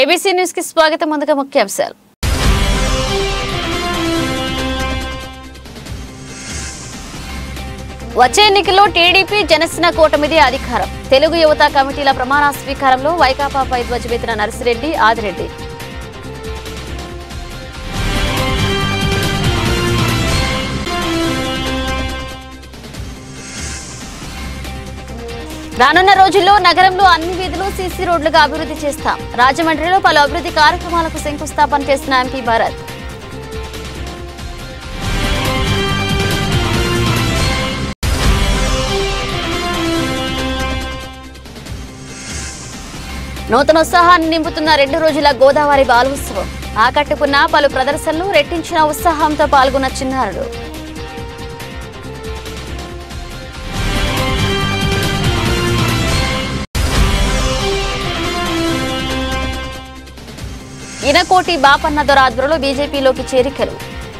ABC న్యూస్కి స్వాగతం. ముందుగా ముఖ్యాంశాలు. వచ్చే ఎన్నికల్లో టీడీపీ జనసేన కూటమిది అధికారం. తెలుగు యువత కమిటీల ప్రమాణ స్వీకారంలో వైకాపాపై ధ్వజమెత్తిన నర్సిరెడ్డి ఆదిరెడ్డి. రానున్న రోజుల్లో నగరంలో అన్ని వీధులు సీసీ రోడ్లుగా అభివృద్ధి చేస్తాం. రాజమండ్రిలో పలు అభివృద్ధి కార్యక్రమాలకు శంకుస్థాపన చేసిన ఎంపీ భారత్. నూతన ఉత్సాహాన్ని నింపుతున్న రెండు రోజుల గోదావరి బాలోత్సవం. ఆకట్టుకున్న పలు ప్రదర్శనలు రెట్టించిన ఉత్సాహంతో పాల్గొన్న చిన్నారులు ఇనకోటి బాపన్న దొర ఆధ్వర్యంలో బీజేపీలోకి చేరికలు.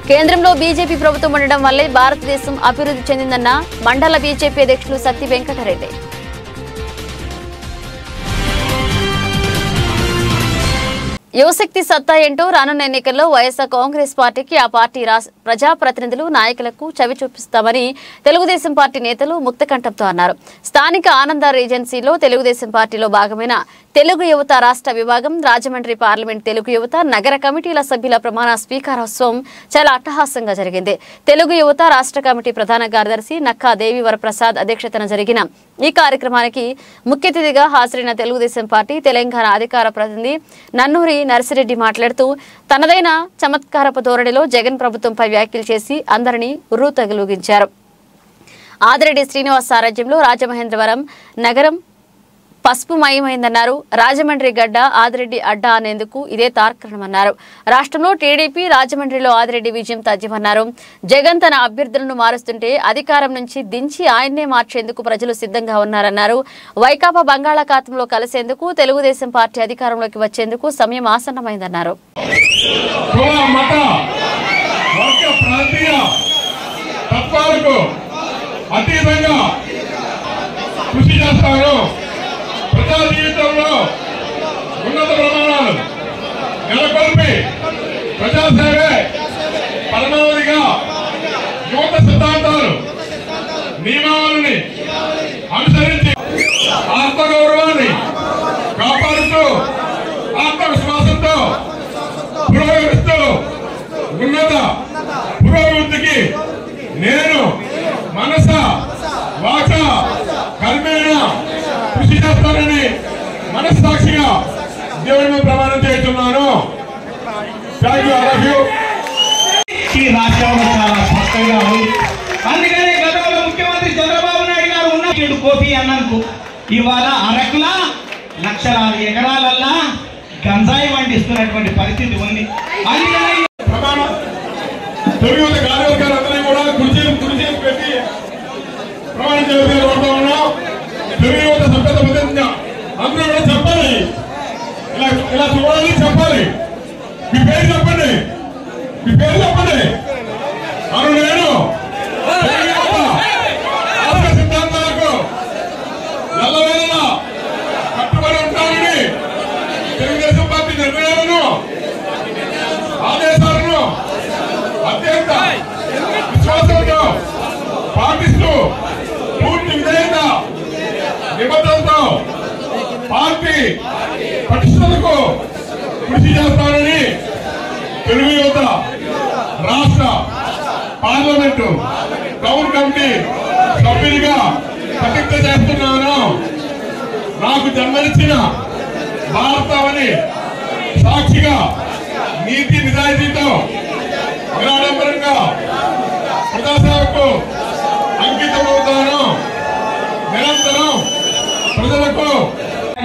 కేంద్రంలో బీజేపీ ప్రభుత్వం ఉండడం వల్లే భారతదేశం అభివృద్ధి చెందిందన్న మండల బీజేపీ అధ్యక్షులు సత్తి వెంకటరెడ్డి. యువశక్తి సత్తా ఏంటో రానున్న ఎన్నికల్లో వైఎస్ఆర్ కాంగ్రెస్ పార్టీకి ఆ పార్టీ ప్రజాప్రతినిధులు నాయకులకు చవి చూపిస్తామని తెలుగుదేశం పార్టీ నేతలు ముక్తకంఠంతో అన్నారు. స్థానిక ఆనంద రీజెన్సీలో తెలుగుదేశం పార్టీలో భాగమైన తెలుగు యువత రాష్ట్ర విభాగం రాజమండ్రి పార్లమెంట్ తెలుగు యువత నగర కమిటీల సభ్యుల ప్రమాణ స్వీకారోత్సవం చాలా అట్టహాసంగా జరిగింది. తెలుగు యువత రాష్ట్ర కమిటీ ప్రధాన కార్యదర్శి నక్కా దేవి వరప్రసాద్ అధ్యక్షతన జరిగిన ఈ కార్యక్రమానికి ముఖ్య అతిథిగా హాజరైన తెలుగుదేశం పార్టీ తెలంగాణ అధికార ప్రతినిధి నన్నూరి నర్సిరెడ్డి మాట్లాడుతూ తనదైన చమత్కారపు ధోరణిలో జగన్ ప్రభుత్వంపై వ్యాఖ్యలు చేసి అందరినీ ఉర్రూ తగులుగించారు ఆదిరెడ్డి శ్రీనివాస్ సారథ్యంలో రాజమహేంద్రవరం నగరం పసుపు మయమైందన్నారు. రాజమండ్రి గడ్డ ఆదిరెడ్డి అడ్డా అనేందుకు ఇదే తార్కాణమన్నారు. రాష్ట్రంలో టీడీపీ రాజమండ్రిలో ఆదిరెడ్డి విజయం తథ్యమన్నారు జగన్ తన అభ్యర్థులను మారుస్తుంటే అధికారం నుంచి దించి ఆయన్నే మార్చేందుకు ప్రజలు సిద్ధంగా ఉన్నారన్నారు. వైకాపా బంగాళాఖాతంలో కలిసేందుకు తెలుగుదేశం పార్టీ అధికారంలోకి వచ్చేందుకు సమయం ఆసన్నమైందన్నారు. అతీతంగా కృషి చేస్తారు. ప్రజా జీవితంలో ఉన్నత ప్రమాణాలు నెలకొల్పి ప్రజాసేవే పరమావధిగా యువత సిద్ధాంతాలు నియమావళిని అనుసరించి ఆత్మగౌరవాన్ని కాపాడుతూ ఆత్మవిశ్వాసంతో పురోగమిస్తూ ఉన్నత పురోభివృద్ధికి నేను మనస వాచ కర్మేణ చేస్తానని మనస్సాక్షిగా దేవుని ప్రమాణం చేస్తున్నాను. థ్యాంక్ యూ ఆల్ యూ ఈ రాష్ట్రంలో చాలా స్పష్టంగా ఉంది. అందుకనే గతంలో ముఖ్యమంత్రి చంద్రబాబు నాయుడు గారు ఉన్న కోపి అన్నందుకు ఇవాళ అరకుల లక్షలాది ఎకరాలల్లా గంజాయి వండిస్తున్నటువంటి పరిస్థితి ఉంది. అందుకనే ప్రమాణం కూడా కుర్చీ కుర్చీ పెట్టి ప్రమాణం చేసి కోరుతా ఉన్నాం తెలుగు యువత సభ్యత ప్రతిజ్ఞ అందరూ కూడా చెప్పాలి ఇలా ఇలా చెప్పాలి. మీ పేరు చెప్పండి. మీ పేరు చెప్పండి అవును నేను తెలుగు యువత రాష్ట్ర సిద్ధాంతాలకు ఎల్లవేళలా కట్టుబడి ఉంటానని తెలుగుదేశం పార్టీ నిర్ణయాలను ఆదేశాలను అత్యంత విశ్వాసంతో పాటిస్తూ పూర్తి విధేయత నిబద్ధతతో పార్టీ పటిష్టతకు కృషి చేస్తానని తెలుగు యువత రాష్ట్ర పార్లమెంటు టౌన్ కమిటీ సభ్యునిగా ప్రతిజ్ఞ చేస్తున్నాను. నాకు జన్మనిచ్చిన భారతవని సాక్షిగా నీతి నిజాయితీతో నిరాడంబరంగా ప్రజాసేవకు అంకితమవుతాను నిరంతరం ప్రజలకు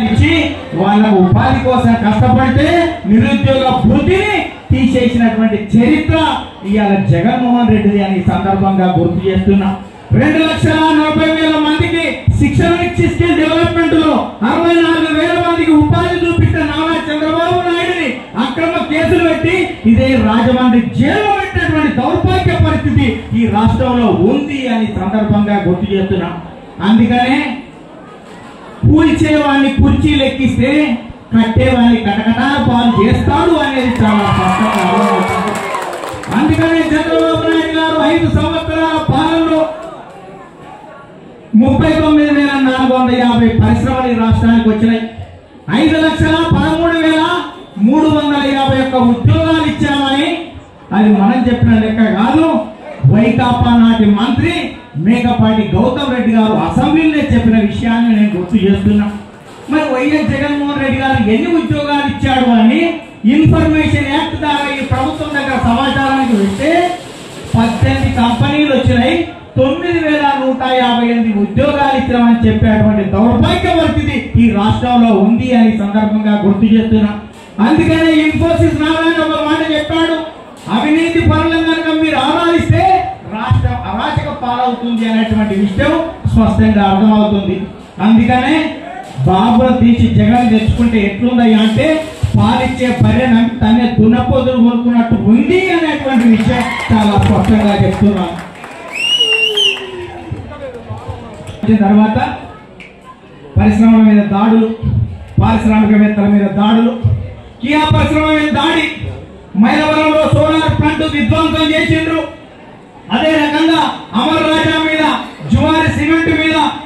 ఇచ్చి వాళ్ళ ఉపాధి కోసం కష్టపడితే నిరుద్యోగ వృత్తిని తీసేసినటువంటి చరిత్ర ఇవాళ జగన్మోహన్ రెడ్డిది అని సందర్భంగా గుర్తు చేస్తున్నా. రెండు లక్షల నలభై వేల మందికి శిక్షణ ఇచ్చి స్కిల్ డెవలప్మెంట్లో అరవై నాలుగు వేల మందికి ఉపాధి చూపించిన నారా చంద్రబాబు నాయుడిని అక్రమ కేసులు పెట్టి ఇదే రాజమండ్రి జైలు పెట్టినటువంటి దౌర్భాగ్య పరిస్థితి ఈ రాష్ట్రంలో ఉంది అని సందర్భంగా గుర్తు చేస్తున్నాం. అందుకనే కూల్చేవాడిని కుర్చీలు ఎక్కిస్తే కట్టేవాడిని కటకటా పాలు చేస్తాడు అనేది చాలా స్పష్టంగా అందుకనే చంద్రబాబు నాయుడు గారు ఐదు సంవత్సరాల పాలనలో ముప్పై తొమ్మిది వేల నాలుగు వందల యాభై పరిశ్రమలు రాష్ట్రానికి వచ్చినాయి. ఐదు లక్షల పదమూడు వేల మూడు వందల యాభై ఒక్క ఉద్యోగాలు ఇచ్చామని అది మనం చెప్పిన లెక్క కాదు. వైకాపా నాటి మంత్రి మేకపాటి గౌతమ్ రెడ్డి గారు అసెంబ్లీలో చెప్పిన విషయాన్ని నేను గుర్తు చేస్తున్నా. మరి వైఎస్ జగన్మోహన్ రెడ్డి గారు ఎన్ని ఉద్యోగాలు ఇచ్చాడు అని ఇన్ఫర్మేషన్ యాక్ట్ ద్వారా ఈ ప్రభుత్వం దగ్గర సమాచారానికి వెళ్తే పద్దెనిమిది కంపెనీలు వచ్చినాయి. తొమ్మిది వేల నూట యాభై ఎనిమిది ఉద్యోగాలు ఇచ్చామని చెప్పేటువంటి దౌర్భాగ్య పరిస్థితి ఈ రాష్ట్రంలో ఉంది అని సందర్భంగా గుర్తు చేస్తున్నా. అందుకనే ఇన్ఫోసిస్ నారాయణ ఒక మాట చెప్పాడు. అవినీతి పనులను కనుక మీరు ఆరాధిస్తే రాష్ట్రం అరాచక పాలవుతుంది అనేటువంటి విషయం స్పష్టంగా అర్థమవుతుంది. అందుకనే బాబును తీసి జగన్ తెచ్చుకుంటే ఎట్లుందయ్యా అంటే పాలిచ్చే పర్యటన తనే దున్నపోతులు కొనుక్కున్నట్టు ఉంది అనేటువంటి విషయం చాలా స్పష్టంగా చెప్తున్నాను తర్వాత పరిశ్రమల మీద దాడులు పారిశ్రామికవేత్తల మీద దాడులు కియా పరిశ్రమ మీద దాడి మైలవరంలో సోలార్ ప్లాంట్ విధ్వంసం చేసిండ్రు. అదే రకంగా అమర్ రాజా మీద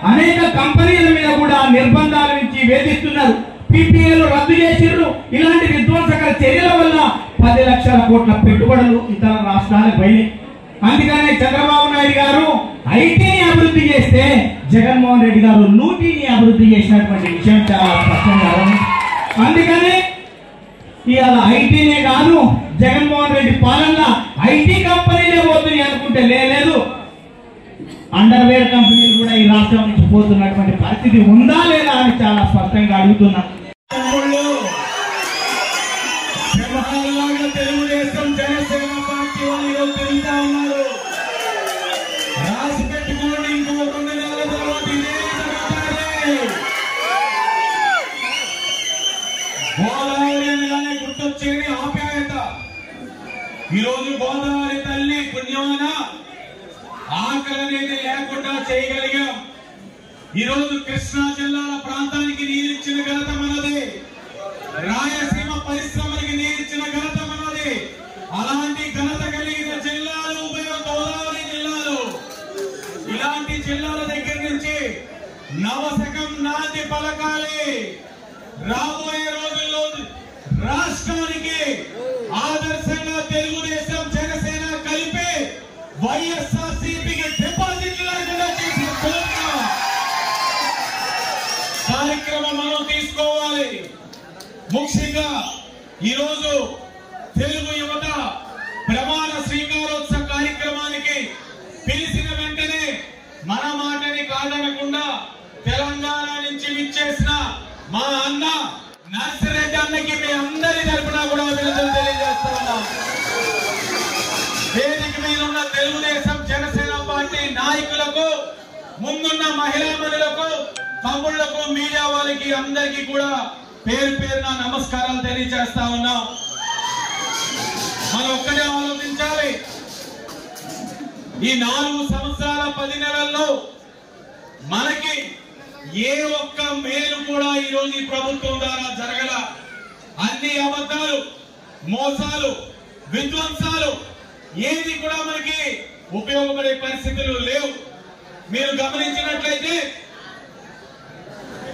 అనేక కంపెనీల మీద కూడా నిర్బంధాల నుంచి వేధిస్తున్నారు. పీపీఏలు రద్దు చేసిండ్రు ఇలాంటి విధ్వంసకర చర్యల వల్ల పది లక్షల కోట్ల పెట్టుబడులు ఇతర రాష్ట్రాలకు పోయినాయి. అందుకనే చంద్రబాబు నాయుడు గారు ఐటీని అభివృద్ధి చేస్తే జగన్మోహన్ రెడ్డి గారు నూటిని అభివృద్ధి చేసినటువంటి విషయం చాలా స్పష్టంగా అందుకనే ఇవాళ ఐటీనే కాదు జగన్మోహన్ రెడ్డి పాలన ఐటీ కంపెనీలే పోతున్నాయి అనుకుంటే లేదు. అండర్వేర్ కంపెనీలు కూడా ఈ రాష్ట్రం నుంచి పోతున్నటువంటి పరిస్థితి ఉందా లేదా అని చాలా స్పష్టంగా అడుగుతున్నా. తెలుగుదేశం జనసేన పార్టీ వాళ్ళు తిరుగుతా ఉన్నారు. రాసి పెట్టుకోండి ఇంకో రెండు నెలల తర్వాత ఇదే గోదావరి అనగానే గుర్తొచ్చేది ఆప్యాయత. ఈరోజు గోదావరి తల్లి పుణ్యమాన? అనేది లేకుండా చేయగలిగాం. ఈ రోజు కృష్ణా జిల్లాల ప్రాంతానికి నీరిచ్చిన ఘనత మనది. రాయలసీమ పరిశ్రమలకి నీరిచ్చిన ఘనత మనది. అలాంటి ఘనత కలిగిన జిల్లాలు ఉభయ గోదావరి జిల్లాలు. ఇలాంటి జిల్లాల దగ్గర నుంచి నవశకం నాంది పలకాలి. రాబోయే రోజుల్లో రాష్ట్రానికి ఆదర్శంగా తెలుగుదేశం జనసేన కలిపి వైఎస్ఆర్ ముఖ్యంగా ఈరోజు తెలుగు యువత ప్రమాణ స్వీకారోత్సవ కార్యక్రమానికి పిలిచిన వెంటనే మన మాటని కాదనకుండా తెలంగాణ నుంచి విచ్చేసిన మా అన్న నర్సిరెడ్డి అన్నకి మీ అందరి తరఫున కూడా అభినందనలు తెలియజేస్తున్నాం. వేదిక మీద ఉన్న తెలుగుదేశం జనసేన పార్టీ నాయకులకు ముందున్న మహిళామణులకు తమ్ముళ్ళకు మీడియా వాళ్ళకి అందరికీ కూడా పేరు పేరున నమస్కారాలు తెలియజేస్తా ఉన్నాం. మనం ఒక్కడే ఆలోచించాలి. ఈ నాలుగు సంవత్సరాల పది నెలల్లో మనకి ఏ ఒక్క మేలు కూడా ఈ రోజు ఈ ప్రభుత్వం ద్వారా జరగల. అన్ని అబద్ధాలు మోసాలు విధ్వంసాలు ఏది కూడా మనకి ఉపయోగపడే పరిస్థితులు లేవు. మీరు గమనించినట్లయితే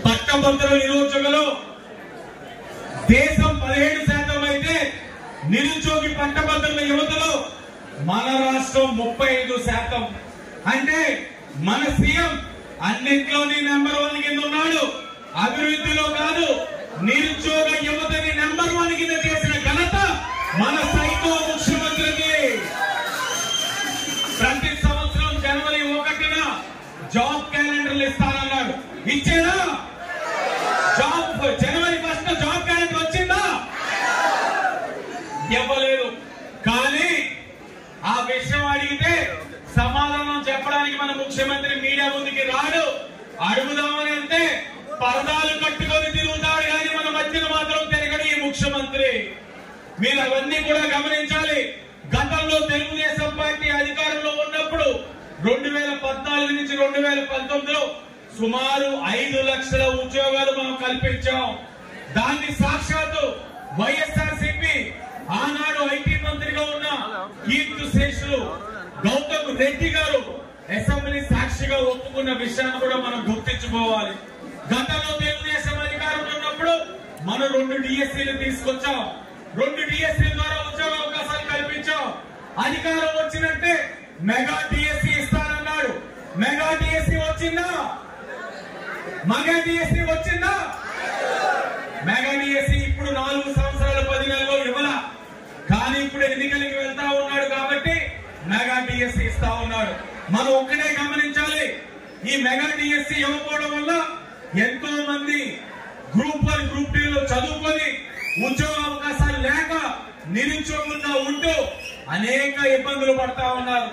పట్టభద్రుల నిరుద్యోగులు దేశం పదిహేడు శాతం అయితే నిరుద్యోగి పట్టభద్రుల యువతలో మన రాష్ట్రం ముప్పై ఐదు శాతం. అంటే మన సీఎం అన్నింటిలోని నెంబర్ వన్ కింద ఉన్నాడు. అభివృద్ధిలో కాదు నిరుద్యోగ యువతని నెంబర్ వన్ కింద చేసిన ఘనత మన సైకో ముఖ్యమంత్రికి. ప్రతి సంవత్సరం జనవరి ఒకటిన జాబ్ క్యాలెండర్లు ఇస్తానన్నాడు. ఇచ్చేనా? జాబ్ జనవరి ఫస్ట్ జాబ్ క్యాలెండర్ వచ్చిందా ఇవ్వలేదు కానీ ఆ విషయం అడిగితే సమాధానం చెప్పడానికి మన ముఖ్యమంత్రి మీడియా ముందుకి రాడు. అడుగుదామని అంటే పరదాలు కట్టుకొని తిరుగుతాడు కానీ మన మధ్యన మాత్రం తిరగడు ఈ ముఖ్యమంత్రి. మీరు అవన్నీ కూడా గమనించాలి. గతంలో తెలుగుదేశం పార్టీ అధికారంలో ఉన్నప్పుడు రెండు వేల పద్నాలుగు నుంచి రెండు వేల పంతొమ్మిదిలో సుమారు ఐదు లక్షల ఉద్యోగాలు మనం కల్పించాం. దాన్ని సాక్షాత్తు వైఎస్ఆర్ సిపి ఆనాడు ఐటీ మంత్రిగా ఉన్న కీర్తి శేషులు గౌతమ్ రెడ్డి గారు అసెంబ్లీ సాక్షిగా ఒప్పుకున్న విషయాన్ని కూడా మనం గుర్తించుకోవాలి. గతంలో తెలుగుదేశం అధికారంలో ఉన్నప్పుడు మనం రెండు డిఎస్సీలు తీసుకొచ్చాం. రెండు డిఎస్సీ ద్వారా ఉద్యోగ అవకాశాలు కల్పించాం. అధికారం వచ్చినట్టే మెగా డిఎస్సీ ఇస్తానన్నాడు. మెగా డిఎస్సీ వచ్చిందా? మగా డిఎస్సీ వచ్చిందా? మెగా డిఎస్సీ ఇప్పుడు నాలుగు సంవత్సరాల పది నెలలో ఇవ్వాల. కానీ ఇప్పుడు ఎన్నికలకి వెళ్తా ఉన్నాడు కాబట్టి మెగా డిఎస్సి ఇస్తా ఉన్నారు. మనం ఒక్కడే గమనించాలి ఈ మెగా డిఎస్సి ఇవ్వకపోవడం వల్ల ఎంతో మంది గ్రూప్ వన్ గ్రూప్ టూ లో చదువుకొని ఉద్యోగ అవకాశాలు లేక నిరుద్యోగులుగా ఉంటూ అనేక ఇబ్బందులు పడతా ఉన్నారు.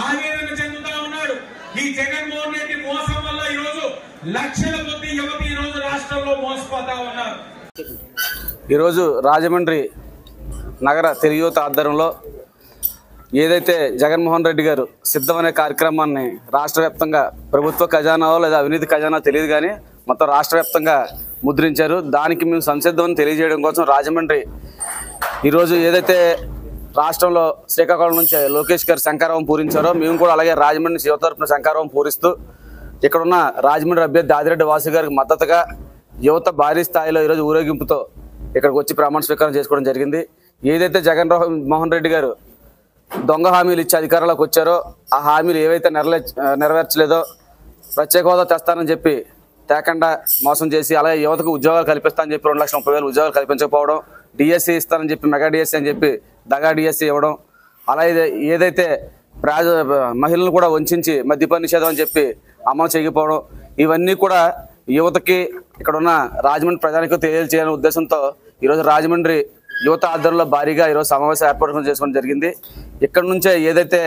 ఆవేదన చెందుతా ఉన్నాడు ఈ జగన్మోహన్ రెడ్డి మోసం వల్ల ఈ రోజు లక్షల కొద్ది యువత ఈ రోజు రాష్ట్రంలో మోసపోతా ఉన్నారు. ఈరోజు రాజమండ్రి నగర తెలుగు యువత ఆధ్వర్యంలో ఏదైతే జగన్మోహన్ రెడ్డి గారు సిద్ధం అనే కార్యక్రమాన్ని రాష్ట్ర వ్యాప్తంగా ప్రభుత్వ ఖజానాలో లేదా అవినీతి ఖజానా తెలియదు కానీ మొత్తం రాష్ట్ర వ్యాప్తంగా ముద్రించారు. దానికి మేము సంసిద్ధమని తెలియజేయడం కోసం రాజమండ్రి ఈరోజు ఏదైతే రాష్ట్రంలో శ్రీకాకుళం నుంచి లోకేష్ గారు శంకారావం పూరించారో మేము కూడా అలాగే రాజమండ్రి శివ తరపున శంకారావం పూరిస్తూ ఇక్కడున్న రాజమండ్రి అభ్యర్థి ఆదిరెడ్డి వాసు గారికి మద్దతుగా యువత భారీ స్థాయిలో ఈరోజు ఊరేగింపుతో ఇక్కడికి వచ్చి ప్రమాణ స్వీకారం చేసుకోవడం జరిగింది. ఏదైతే జగన్ మోహన్ రెడ్డి గారు దొంగ హామీలు ఇచ్చి అధికారంలోకి వచ్చారో ఆ హామీలు ఏవైతే నెరవే నెరవేర్చలేదో ప్రత్యేక హోదా తెస్తానని చెప్పి తేకుండా మోసం చేసి అలాగే యువతకు ఉద్యోగాలు కల్పిస్తానని చెప్పి రెండు లక్షల ముప్పై వేలు ఉద్యోగాలు కల్పించకపోవడం డిఎస్సి ఇస్తానని చెప్పి మెగా డిఎస్సి అని చెప్పి దగా డిఎస్సి ఇవ్వడం అలాగే ఏదైతే ప్రాజ మహిళలను కూడా వంచి మద్యపాన నిషేధం అని చెప్పి అమలు చేయకపోవడం ఇవన్నీ కూడా యువతకి ఇక్కడ ఉన్న రాజమండ్రి ప్రజానికి తెలియజేయాలనే ఉద్దేశంతో ఈరోజు రాజమండ్రి యువత ఆధ్వర్యంలో భారీగా ఈరోజు సమావేశం ఏర్పాటు చేసుకోవడం జరిగింది. ఇక్కడ నుంచే ఏదైతే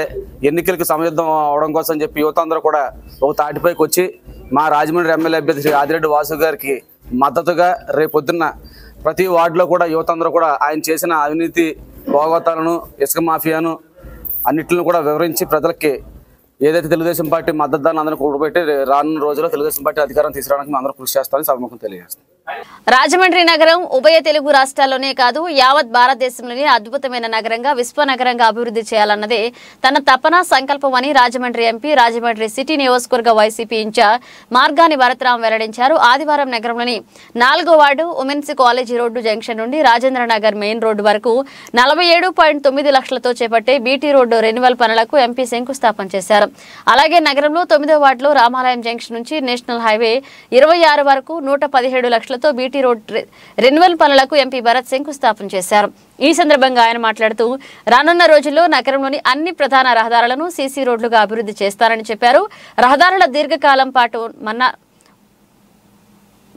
ఎన్నికలకు సమయుద్ధం అవడం కోసం చెప్పి యువత అందరూ కూడా ఒక తాటిపైకి వచ్చి మా రాజమండ్రి ఎమ్మెల్యే అభ్యర్థి శ్రీ ఆదిరెడ్డి వాసు గారికి మద్దతుగా రేపొద్దున్న ప్రతి వార్డులో కూడా యువత అందరూ కూడా ఆయన చేసిన అవినీతి భోగవతాలను ఇసుక మాఫియాను అన్నింటిని కూడా వివరించి ప్రజలకి ఏదైతే తెలుగుదేశం పార్టీ మద్దతుదారులు అందరూ కూడబెట్టి రానున్న రోజుల్లో తెలుగుదేశం పార్టీ అధికారం తీసుకురావడానికి మేము అందరూ కృషి చేస్తామని సభముఖం తెలియజేస్తాం రాజమండ్రి నగరం ఉభయ తెలుగు రాష్ట్రాల్లోనే కాదు యావత్ భారతదేశంలోనే అద్భుతమైన నగరంగా విశ్వనగరంగా అభివృద్ధి చేయాలన్నదే తన తపన సంకల్పమని రాజమండ్రి ఎంపీ రాజమండ్రి సిటీ నియోజకవర్గ వైసీపీ ఇన్ఛార్జ్ మార్గాని భరతరాం వెల్లడించారు. ఆదివారం నగరంలోని నాలుగో ward women's college road junction నుండి రాజేంద్ర నగర్ మెయిన్ రోడ్డు వరకు నలభై ఏడు పాయింట్ తొమ్మిది లక్షలతో చేపట్టే బీటీ రోడ్డు రెన్యువల్ పనులకు ఎంపీ శంకుస్థాపన చేశారు. అలాగే నగరంలో తొమ్మిదో వార్డులో రామాలయం జంక్షన్ నుంచి నేషనల్ హైవే ఇరవై ఆరు వరకు నూట పదిహేడు పనులతో బీటీ రోడ్ రెన్యువల్ పనులకు ఎంపీ భరత్ శంకుస్థాపన చేశారు. ఈ సందర్భంగా ఆయన మాట్లాడుతూ రానున్న రోజుల్లో నగరంలోని అన్ని ప్రధాన రహదారులను సీసీ రోడ్లుగా అభివృద్ధి చేస్తారని చెప్పారు. రహదారుల దీర్ఘకాలం పాటు మన్నా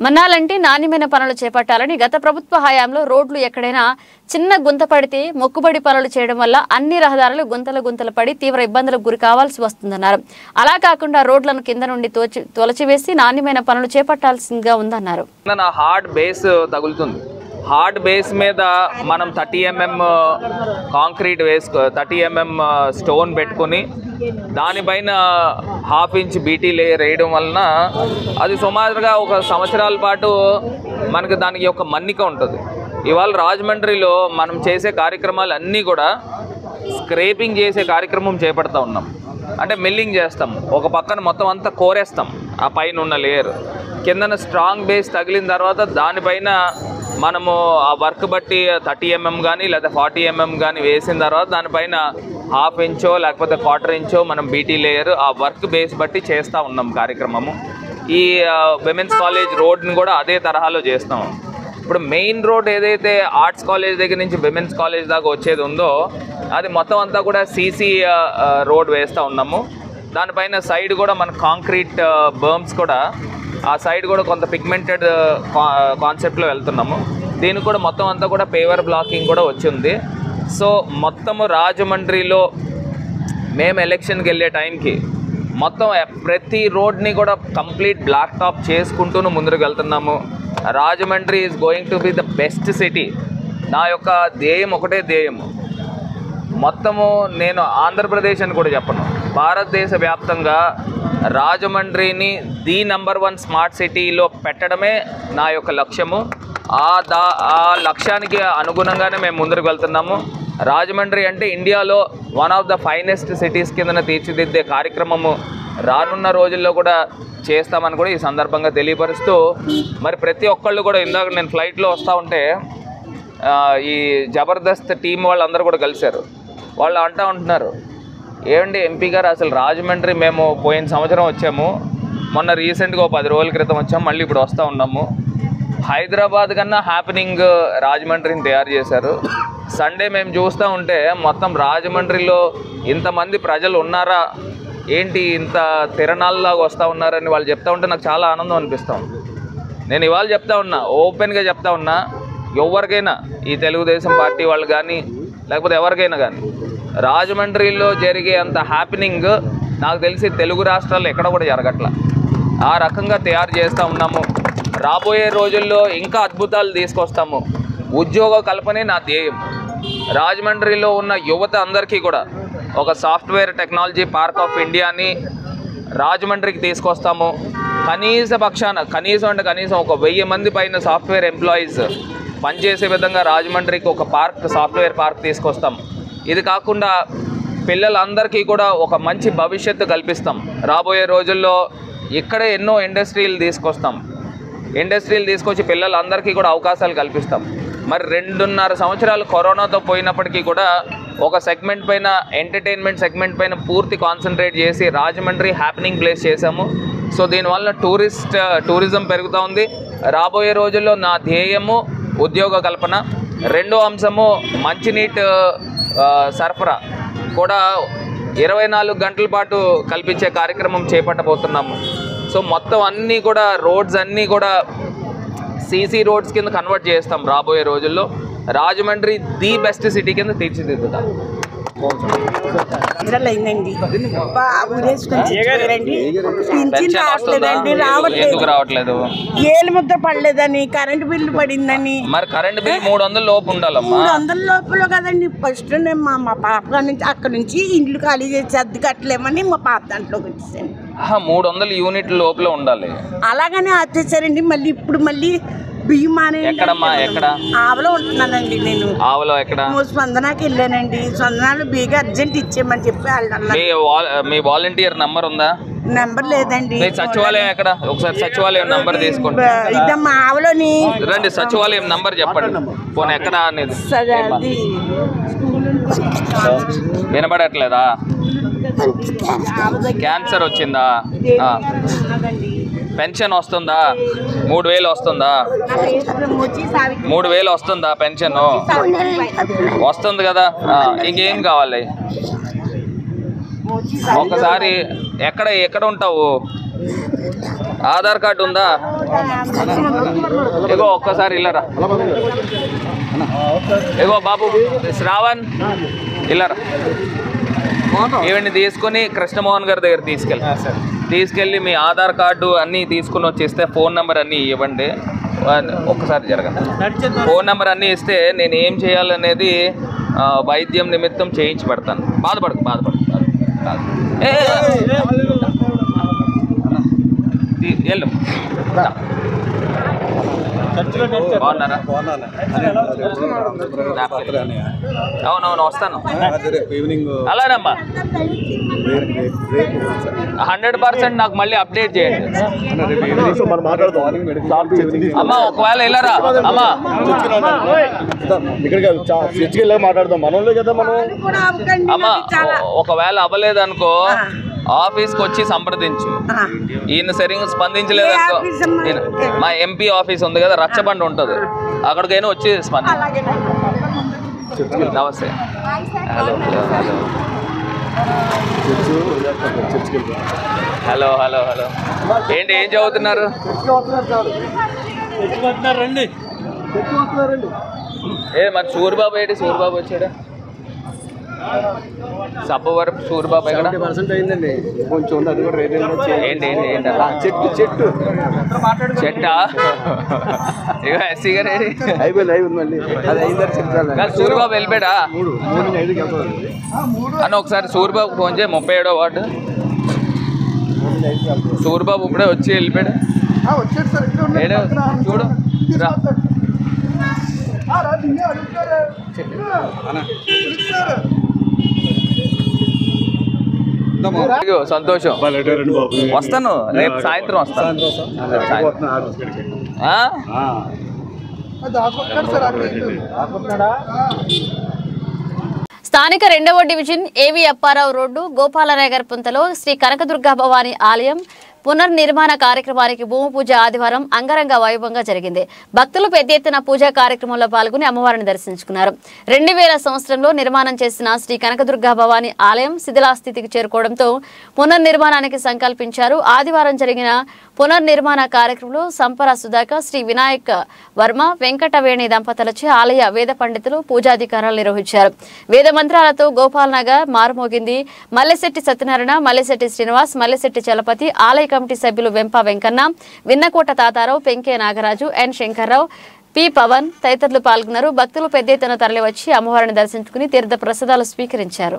మన్నాలంటే నాణ్యమైన పనులు చేపట్టాలని గత ప్రభుత్వ హయాంలో రోడ్లు ఎక్కడైనా చిన్న గుంత పడితే మొక్కుబడి పనులు చేయడం వల్ల అన్ని రహదారులు గుంతలు గుంతలు పడి తీవ్ర ఇబ్బందులకు గురి కావాల్సి వస్తుందన్నారు. అలా కాకుండా రోడ్లను కింద నుండి తోచి తొలచివేసి నాణ్యమైన పనులు చేపట్టాల్సిందిగా ఉందన్నారు. బేస్ తగులుతుంది. హార్డ్ బేస్ మీద మనం థర్టీ ఎంఎం కాంక్రీట్ వేసుకో థర్టీ ఎంఎం స్టోన్ పెట్టుకొని దానిపైన హాఫ్ ఇంచ్ బీటీ లేయర్ వేయడం వలన అది సుమారుగా ఒక సంవత్సరాల పాటు మనకి దానికి ఒక మన్నిక ఉంటుంది. ఇవాళ రాజమండ్రిలో మనం చేసే కార్యక్రమాలు అన్నీ కూడా స్క్రేపింగ్ చేసే కార్యక్రమం చేపడతా ఉన్నాం. అంటే మిల్లింగ్ చేస్తాం. ఒక పక్కన మొత్తం అంతా కోరేస్తాం. ఆ పైన ఉన్న లేయర్ కిందన స్ట్రాంగ్ బేస్ తగిలిన తర్వాత దానిపైన మనము ఆ వర్క్ బట్టి థర్టీ ఎంఎం కానీ లేదా ఫార్టీ ఎంఎం కానీ వేసిన తర్వాత దానిపైన హాఫ్ ఇంచో లేకపోతే క్వార్టర్ ఇంచో మనం బీటీ లేయర్ ఆ వర్క్ బేస్ బట్టి చేస్తూ ఉన్నాం కార్యక్రమము. ఈ విమెన్స్ కాలేజ్ రోడ్ని కూడా అదే తరహాలో చేస్తాం. ఇప్పుడు మెయిన్ రోడ్ ఏదైతే ఆర్ట్స్ కాలేజ్ దగ్గర నుంచి విమెన్స్ కాలేజ్ దాకా వచ్చేది ఉందో అది మొత్తం అంతా కూడా సీసీ రోడ్ వేస్తూ ఉన్నాము. దానిపైన సైడ్ కూడా మన కాంక్రీట్ బర్మ్స్ కూడా ఆ సైడ్ కూడా కొంత పిగ్మెంటెడ్ కాన్సెప్ట్లో వెళ్తున్నాము. దీనికి కూడా మొత్తం అంతా కూడా పేవర్ బ్లాకింగ్ కూడా వచ్చింది సో మొత్తము రాజమండ్రిలో మేము ఎలక్షన్కి వెళ్ళే టైంకి మొత్తం ప్రతి రోడ్ని కూడా కంప్లీట్ బ్లాక్ టాప్ చేసుకుంటూనే ముందుకు వెళ్తున్నాము Rajahmundry is going to be the best city నా యొక్క ధ్యేయం ఒకటే ధ్యేయం. మొత్తము నేను ఆంధ్రప్రదేశ్ అని కూడా చెప్పను. భారతదేశ వ్యాప్తంగా రాజమండ్రిని ది నంబర్ వన్ స్మార్ట్ సిటీలో పెట్టడమే నా యొక్క లక్ష్యము. ఆ దా ఆ లక్ష్యానికి అనుగుణంగానే మేము ముందుకు వెళ్తున్నాము. రాజమండ్రి అంటే ఇండియాలో one of the finest cities కిందన తీర్చిదిద్దే కార్యక్రమము రానున్న రోజుల్లో కూడా చేస్తామని కూడా ఈ సందర్భంగా తెలియపరుస్తూ మరి ప్రతి ఒక్కళ్ళు కూడా ఇందాక నేను ఫ్లైట్లో వస్తూ ఉంటే ఈ జబర్దస్త్ టీం వాళ్ళందరూ కూడా కలిశారు. వాళ్ళు అంటూ ఉంటున్నారు ఏమండి ఎంపీ గారు అసలు రాజమండ్రి మేము పోయిన సంవత్సరం వచ్చాము మొన్న రీసెంట్గా ఒక పది రోజుల క్రితం వచ్చాము మళ్ళీ ఇప్పుడు వస్తూ ఉన్నాము. హైదరాబాద్ కన్నా హ్యాపెనింగ్ రాజమండ్రిని తయారు చేశారు. సండే మేము చూస్తూ ఉంటే మొత్తం రాజమండ్రిలో ఇంతమంది ప్రజలు ఉన్నారా ఏంటి ఇంత తిరణాల్లాగా వస్తూ ఉన్నారని వాళ్ళు చెప్తా ఉంటే నాకు చాలా ఆనందం అనిపిస్తూ ఉంది. నేను ఇవాళ చెప్తా ఉన్నా ఓపెన్గా చెప్తా ఉన్నా ఎవరికైనా ఈ తెలుగుదేశం పార్టీ వాళ్ళు కానీ లేకపోతే ఎవరికైనా కానీ రాజమండ్రిలో జరిగే అంత హ్యాపెనింగ్ నాకు తెలిసి తెలుగు రాష్ట్రాల్లో ఎక్కడ కూడా జరగట్లా. ఆ రకంగా తయారు చేస్తూ ఉన్నాము. రాబోయే రోజుల్లో ఇంకా అద్భుతాలు తీసుకొస్తాము. ఉద్యోగ కల్పనే నా ధ్యేయం. రాజమండ్రిలో ఉన్న యువత అందరికీ కూడా ఒక సాఫ్ట్వేర్ టెక్నాలజీ పార్క్ ఆఫ్ ఇండియాని రాజమండ్రికి తీసుకొస్తాము. కనీస పక్షాన కనీసం అంటే కనీసం ఒక వెయ్యి మంది పైన సాఫ్ట్వేర్ ఎంప్లాయీస్ పనిచేసే విధంగా రాజమండ్రికి ఒక పార్క్ సాఫ్ట్వేర్ పార్క్ తీసుకొస్తాం. ఇది కాకుండా పిల్లలందరికీ కూడా ఒక మంచి భవిష్యత్తు కల్పిస్తాం. రాబోయే రోజుల్లో ఇక్కడే ఎన్నో ఇండస్ట్రీలు తీసుకొస్తాం. ఇండస్ట్రీలు తీసుకొచ్చి పిల్లలందరికీ కూడా అవకాశాలు కల్పిస్తాం. మరి రెండున్నర సంవత్సరాలు కరోనాతో పోయినప్పటికీ కూడా ఒక సెగ్మెంట్ పైన ఎంటర్టైన్మెంట్ సెగ్మెంట్ పైన పూర్తి కాన్సన్ట్రేట్ చేసి రాజమండ్రి హ్యాపెనింగ్ ప్లేస్ చేశాము. సో దీనివల్ల టూరిస్ట్ టూరిజం పెరుగుతూ ఉంది. రాబోయే రోజుల్లో నా ధ్యేయము ఉద్యోగ కల్పన. రెండో అంశము మంచినీటి సరఫరా. కూడా ఇరవై నాలుగు గంటల పాటు కల్పించే కార్యక్రమం చేపట్టబోతున్నాము. సో మొత్తం అన్నీ కూడా రోడ్స్ అన్నీ కూడా సీసీ రోడ్స్ కింద కన్వర్ట్ చేస్తాం రాబోయే రోజుల్లో. రాజమండ్రి ది బెస్ట్ సిటీ కింద తీర్చిదిద్దుతాం. అయిందండి ఎందుకు రావట్లేదు. రావట్లేదు? ఏలు ముద్ర పడలేదని కరెంటు బిల్లు పడిందని. మరి కరెంట్ బిల్ మూడు వందల లోపు ఉండాలమ్మా. మూడు వందల లోపల కదండి. ఫస్ట్ నేను మా మా పాప నుంచి అక్కడ నుంచి ఇండ్లు ఖాళీ చేసి అద్దె కట్టలేమని మా పాప దాంట్లోకి వచ్చేసాను మూడు వందల యూనిట్ల లోపల ఉండాలి. అలాగనే వచ్చేసారండి మళ్ళీ ఇప్పుడు మళ్ళీ బియ్యం ఎక్కడమ్మా. ఎక్కడ? ఆవలో ఉంటున్నానండి నేను. ఆవులో ఎక్కడ? స్పందనకి వెళ్ళానండి. స్పందనలో బీగా అర్జెంట్ ఇచ్చేయమని చెప్పి వాళ్ళు మీ వాలంటీర్ నంబర్ ఉందా? నెంబర్ లేదండి. సచివాలయం ఎక్కడ? ఒకసారి సచివాలయం నంబర్ తీసుకోండి ఇదమ్మా ఆవలోని రండి సచివాలయం నంబర్ చెప్పండి. ఫోన్ ఎక్కడ అనేది? వినబడట్లేదా? క్యాన్సర్ వచ్చిందా. పెన్షన్ వస్తుందా? మూడు వేలు వస్తుందా? మూడు వేలు వస్తుందా పెన్షన్? వస్తుంది? కదా. ఇంకేం కావాలి? ఒకసారి ఎక్కడ ఎక్కడ ఉంటావు? ఆధార్ కార్డు ఉందా? ఇగో ఒక్కసారి ఇల్లరా ఇగో బాబు శ్రావణ్ ఇల్లరా ఇవన్నీ తీసుకొని కృష్ణమోహన్ గారి దగ్గర తీసుకెళ్ళి తీసుకెళ్ళి మీ ఆధార్ కార్డు అన్నీ తీసుకుని వచ్చేస్తే ఫోన్ నెంబర్ అన్నీ ఇవ్వండి. ఒక్కసారి జరగండి. ఫోన్ నెంబర్ అన్నీ ఇస్తే నేను ఏం చేయాలనేది వైద్యం నిమిత్తం చేయించి పెడతాను. బాధపడకు బాధపడకు. బాధ- ఏ, ఏ, ఏ. తీ- వెళ్ళు రా. బాగున్నారా? అవునవును వస్తాను. ఈవినింగ్ అలానమ్మా. హండ్రెడ్ పర్సెంట్ నాకు మళ్ళీ అప్డేట్ చేయండి. మనం మాట్లాడదాం. అమ్మా ఒకవేళ వెళ్ళరా? అమ్మా. మాట్లాడదాం. మనం. అమ్మా ఒకవేళ అవ్వలేదనుకో ఆఫీస్కి వచ్చి సంప్రదించు. ఈయన సరిగ్గా స్పందించలేదనుకో మా ఎంపీ ఆఫీస్ ఉంది కదా రచ్చబండ ఉంటుంది. అక్కడికైనా వచ్చి స్పంది నమస్తే. హలో హలో హలో హలో ఏంటి ఏం చదువుతున్నారు? ఏ మరి సూర్యబాబు ఏంటి? సూర్యబాబు వచ్చాడా? సబ్బవరపు సూరిబాబు ఎక్కడ? సెవెంటీ పర్సెంట్ అయిందండి. కొంచెం ఉంది అది కూడా రేట్ ఏంటి ఏంటి ఏంటి అలా? చెట్టు చెట్టు. చెట్టా? ఇక ఎస్సీ గారు ఏడి? అయిపోయింది అయిపోయింది మళ్ళీ. అది అయిందని చెప్తాను. కాదు సూరిబాబు వెళ్ళిపోయాడా? మూడు మూడు నుంచి ఐదుకి వెళ్తుంది అన్న ఒకసారి సూరిబాబు ఫోన్ చేయి ముప్పై ఏడో వార్డు. సూరిబాబు ఇప్పుడే వచ్చి వెళ్ళిపోయాడు. చూడు రా. సంతోషం. వస్తాను. రేపు సాయంత్రం వస్తాను? స్థానిక రెండవ division AV Apparao road Gopalanagar పుంతలో Shri Kanakadurga Bhavani ఆలయం పునర్నిర్మాణ కార్యక్రమానికి భూమి పూజ ఆదివారం అంగరంగ వైభవంగా జరిగింది. భక్తులు పెద్ద ఎత్తున పూజా కార్యక్రమంలో పాల్గొని అమ్మవారిని దర్శించుకున్నారు. రెండు వేల సంవత్సరంలో నిర్మాణం చేసిన శ్రీ కనకదుర్గా భవాని ఆలయం శిథిలాస్థితికి చేరుకోవడంతో పునర్నిర్మాణానికి సంకల్పించారు. ఆదివారం జరిగిన పునర్నిర్మాణ కార్యక్రమంలో సంపర సుధాకర్ శ్రీ వినాయక్ వర్మ వెంకటవేణి దంపతులచే ఆలయ వేద పండితులు పూజాధికారాలు నిర్వహించారు. వేద మంత్రాలతో గోపాల్ నగర్ మారుమోగింది. మల్లెశెట్టి సత్యనారాయణ మల్లెశెట్టి శ్రీనివాస్ మల్లెశెట్టి చలపతి ఆలయ కమిటీ సభ్యులు వెంప వెంకన్న విన్నకోట తాతారావు పెంకే నాగరాజు ఎన్ శంకర్రావు పి. పవన్ తదితరులు పాల్గొన్నారు. భక్తులు పెద్ద ఎత్తున తరలివచ్చి అమ్మవారిని దర్శించుకుని తీర్థ ప్రసాదాలు స్వీకరించారు.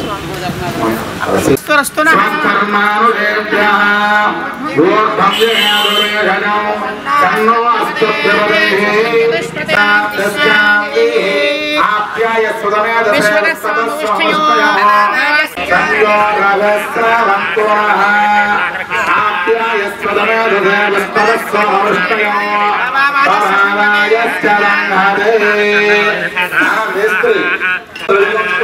स्तोरस्तो नः कर्मानुदेव्यः ऊर्ध्वव्ययादुर्यधनौ तन्नो अस्तु प्रबोधेः आप्याय सुगमे संयोगवस्त्रवन्तोः आप्याय सुगमे दुर्देवस्तवस्वमनुष्टयो भावायश्च लङ्घते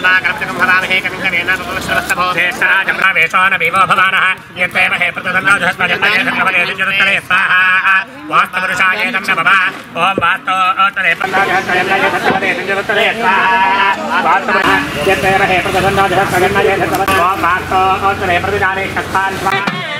तत्राकरप्तकं भवामहे कङ्करेण ऋतुश्रवस्तभोधेष्टः चन्द्रावेशो न भीमो भवानः यत्त्वेव हे प्रतदन्नाजहस्वजन्नायसङ्गमलेशुजरुत्तले स्वाहा वास्तपुरुषाय तं नमः ॐ वास्तोत्तरे प्रताजहस्वजन्नायसङ्गमलेशुजरुत्तले स्वाहा वास्तवः यत्त्वेव हे प्रतदन्नाजहस्वजन्नायसङ्गमलेशुजरुत्तले ॐ वास्तोत्तरे प्रतिदाने शक्तान् स्वाहा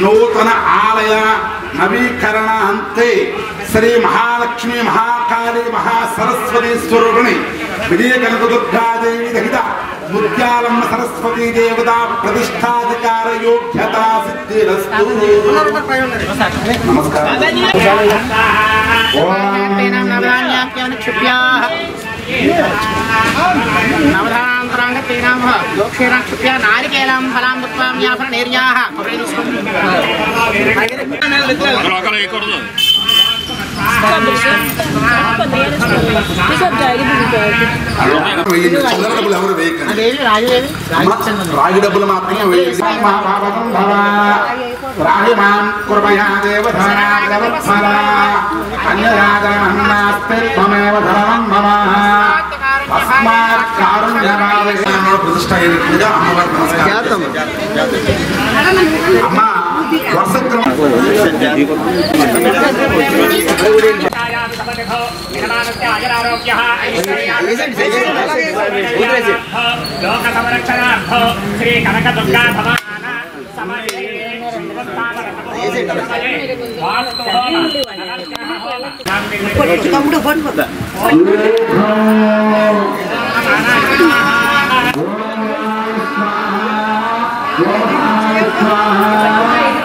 నూతన ఆలయ నవీకరణ అంతే శ్రీ మహాలక్ష్మి మహాకాళి మహాసరస్వతి స్వరూపిణి విజయ కనక దుర్గాదేవి దహిత ముత్యాలమ్మ సరస్వతీ దేవత ప్రతిష్టాధికార యోగ్యత సిద్ధిరస్తు నమస్కారం నారికేలం ఫలాం దుఃఖాం యాఫల నిర్యాహ చిల్లర డబ్బులు ఎవరు వేయకండి రాగి డబ్బులు మాత్రమే వేయండి మహాభావతం భవ రాగి మాం కృపయా దేవధరాగవత్సర అన్యరాజమన్నాస్తే త్వమేవ ధరవం మమ తస్మాత్ కారుణ్యమాలయంలో ప్రతిష్ట అయినట్లుగా అమ్మవారి నమస్కారం అమ్మ వర్షక్రమం లోక సంరక్షణార్థో శ్రీ కనక దుర్గా తాంబూలాలు ఇచ్చేవస్తుంది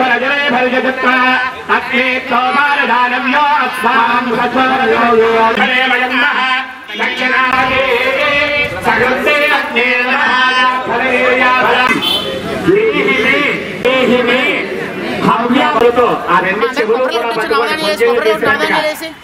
భరజనే భర్జత్వా అగ్నే తోమారదానవ్యో అస్మాన్ సత్వరయోయోధనే మయన్నః దక్షిణాగే సగృతే అగ్నే నమః ఫలేయాభరం దేహి మే దేహి మే హవ్య చెవులతో ఆ రెండు చెవులు కూడా పట్టుకొని కొంచెం చేసినట్టుగా గోత్రం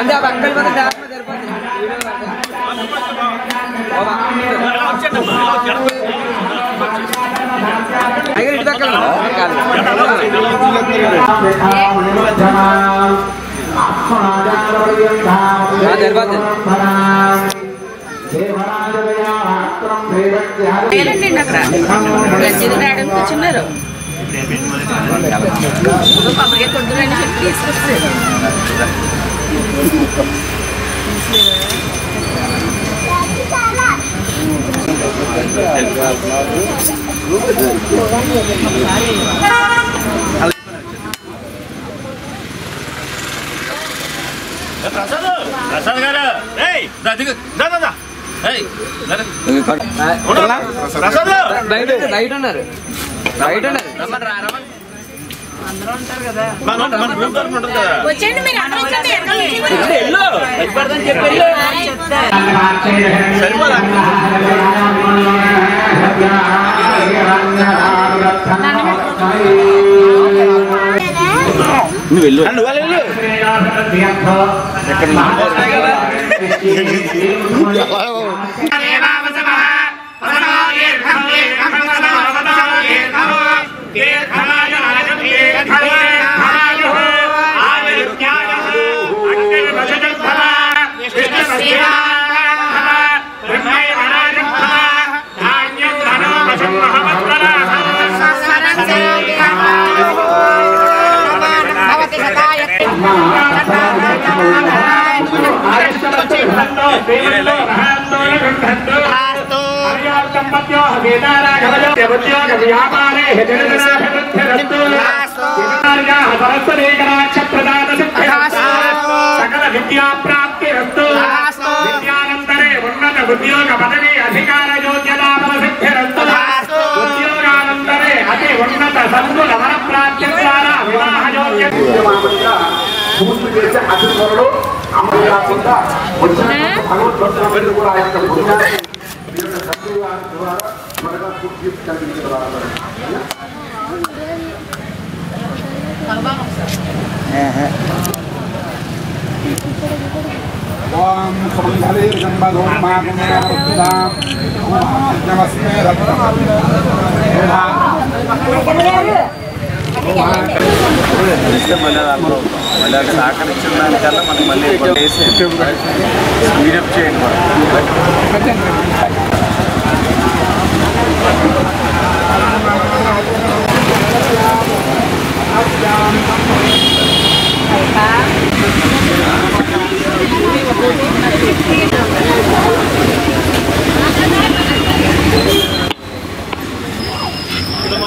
కౌండిన్య త్రయార్షేయ ప్రవరాన్విత ఓం ప్రాణాయుక్తాః కూర్చున్నారు. చెప్పి తీసుకొస్తారు. ప్రసాద్ ప్రసాద్ గారు ఏయ్ దా దిగు దా దా దా ఏయ్ దా, దా. ఉండు. ప్రసాద్ బయట బయట ఉన్నారు బయట ఉన్నారు మన మన గ్రూప్ నుంచి వెళ్ళు నువ్వు వెళ్ళు. నువ్వు సకల విద్యా ప్రాప్తిరస్తు విద్యానంతరే ఉన్నత ఉద్యోగ పదవి అధికార యోగ్యతాపల సిద్ధిరస్తు ఉద్యోగానంతరే అతి ఉన్నత సంతుల వర ప్రాప్తి ద్వారా వివాహ యోగ్య పూర్తి చేసే అతి త్వరలో అమలు కాకుండా వచ్చిన భగవద్భక్తులందరూ కూడా ఆ యొక్క ఇస్తే మళ్ళీ దాంట్లో మళ్ళీ అది సహకరించిన దానికల్లా మళ్ళీ వేసి స్పీడప్ చేయండి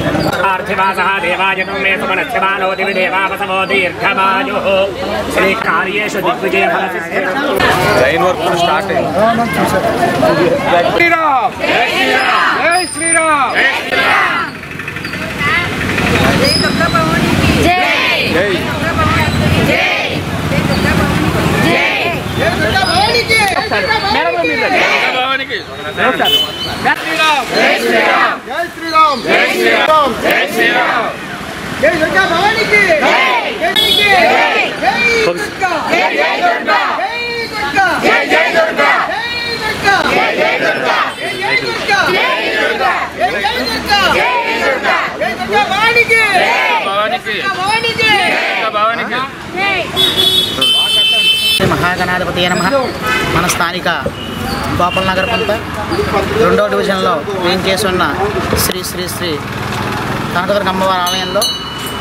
पार्थिवासः देवायनो मे सुमनच्छबानोति देवावसवो दीर्घवायुः श्रीकार्येषु दिग्विजय लैन् वर्क् स्टार्ट् श्रीराम। जय श्रीराम। जय डॉक्टर पवन जय మహాగణాధిపతి నమ మన స్థానిక గోపాల్ నగర్ కొంత రెండో డివిజన్లో ఏం చేసి ఉన్న శ్రీ శ్రీ శ్రీ కనకదుర్గ అమ్మవారి ఆలయంలో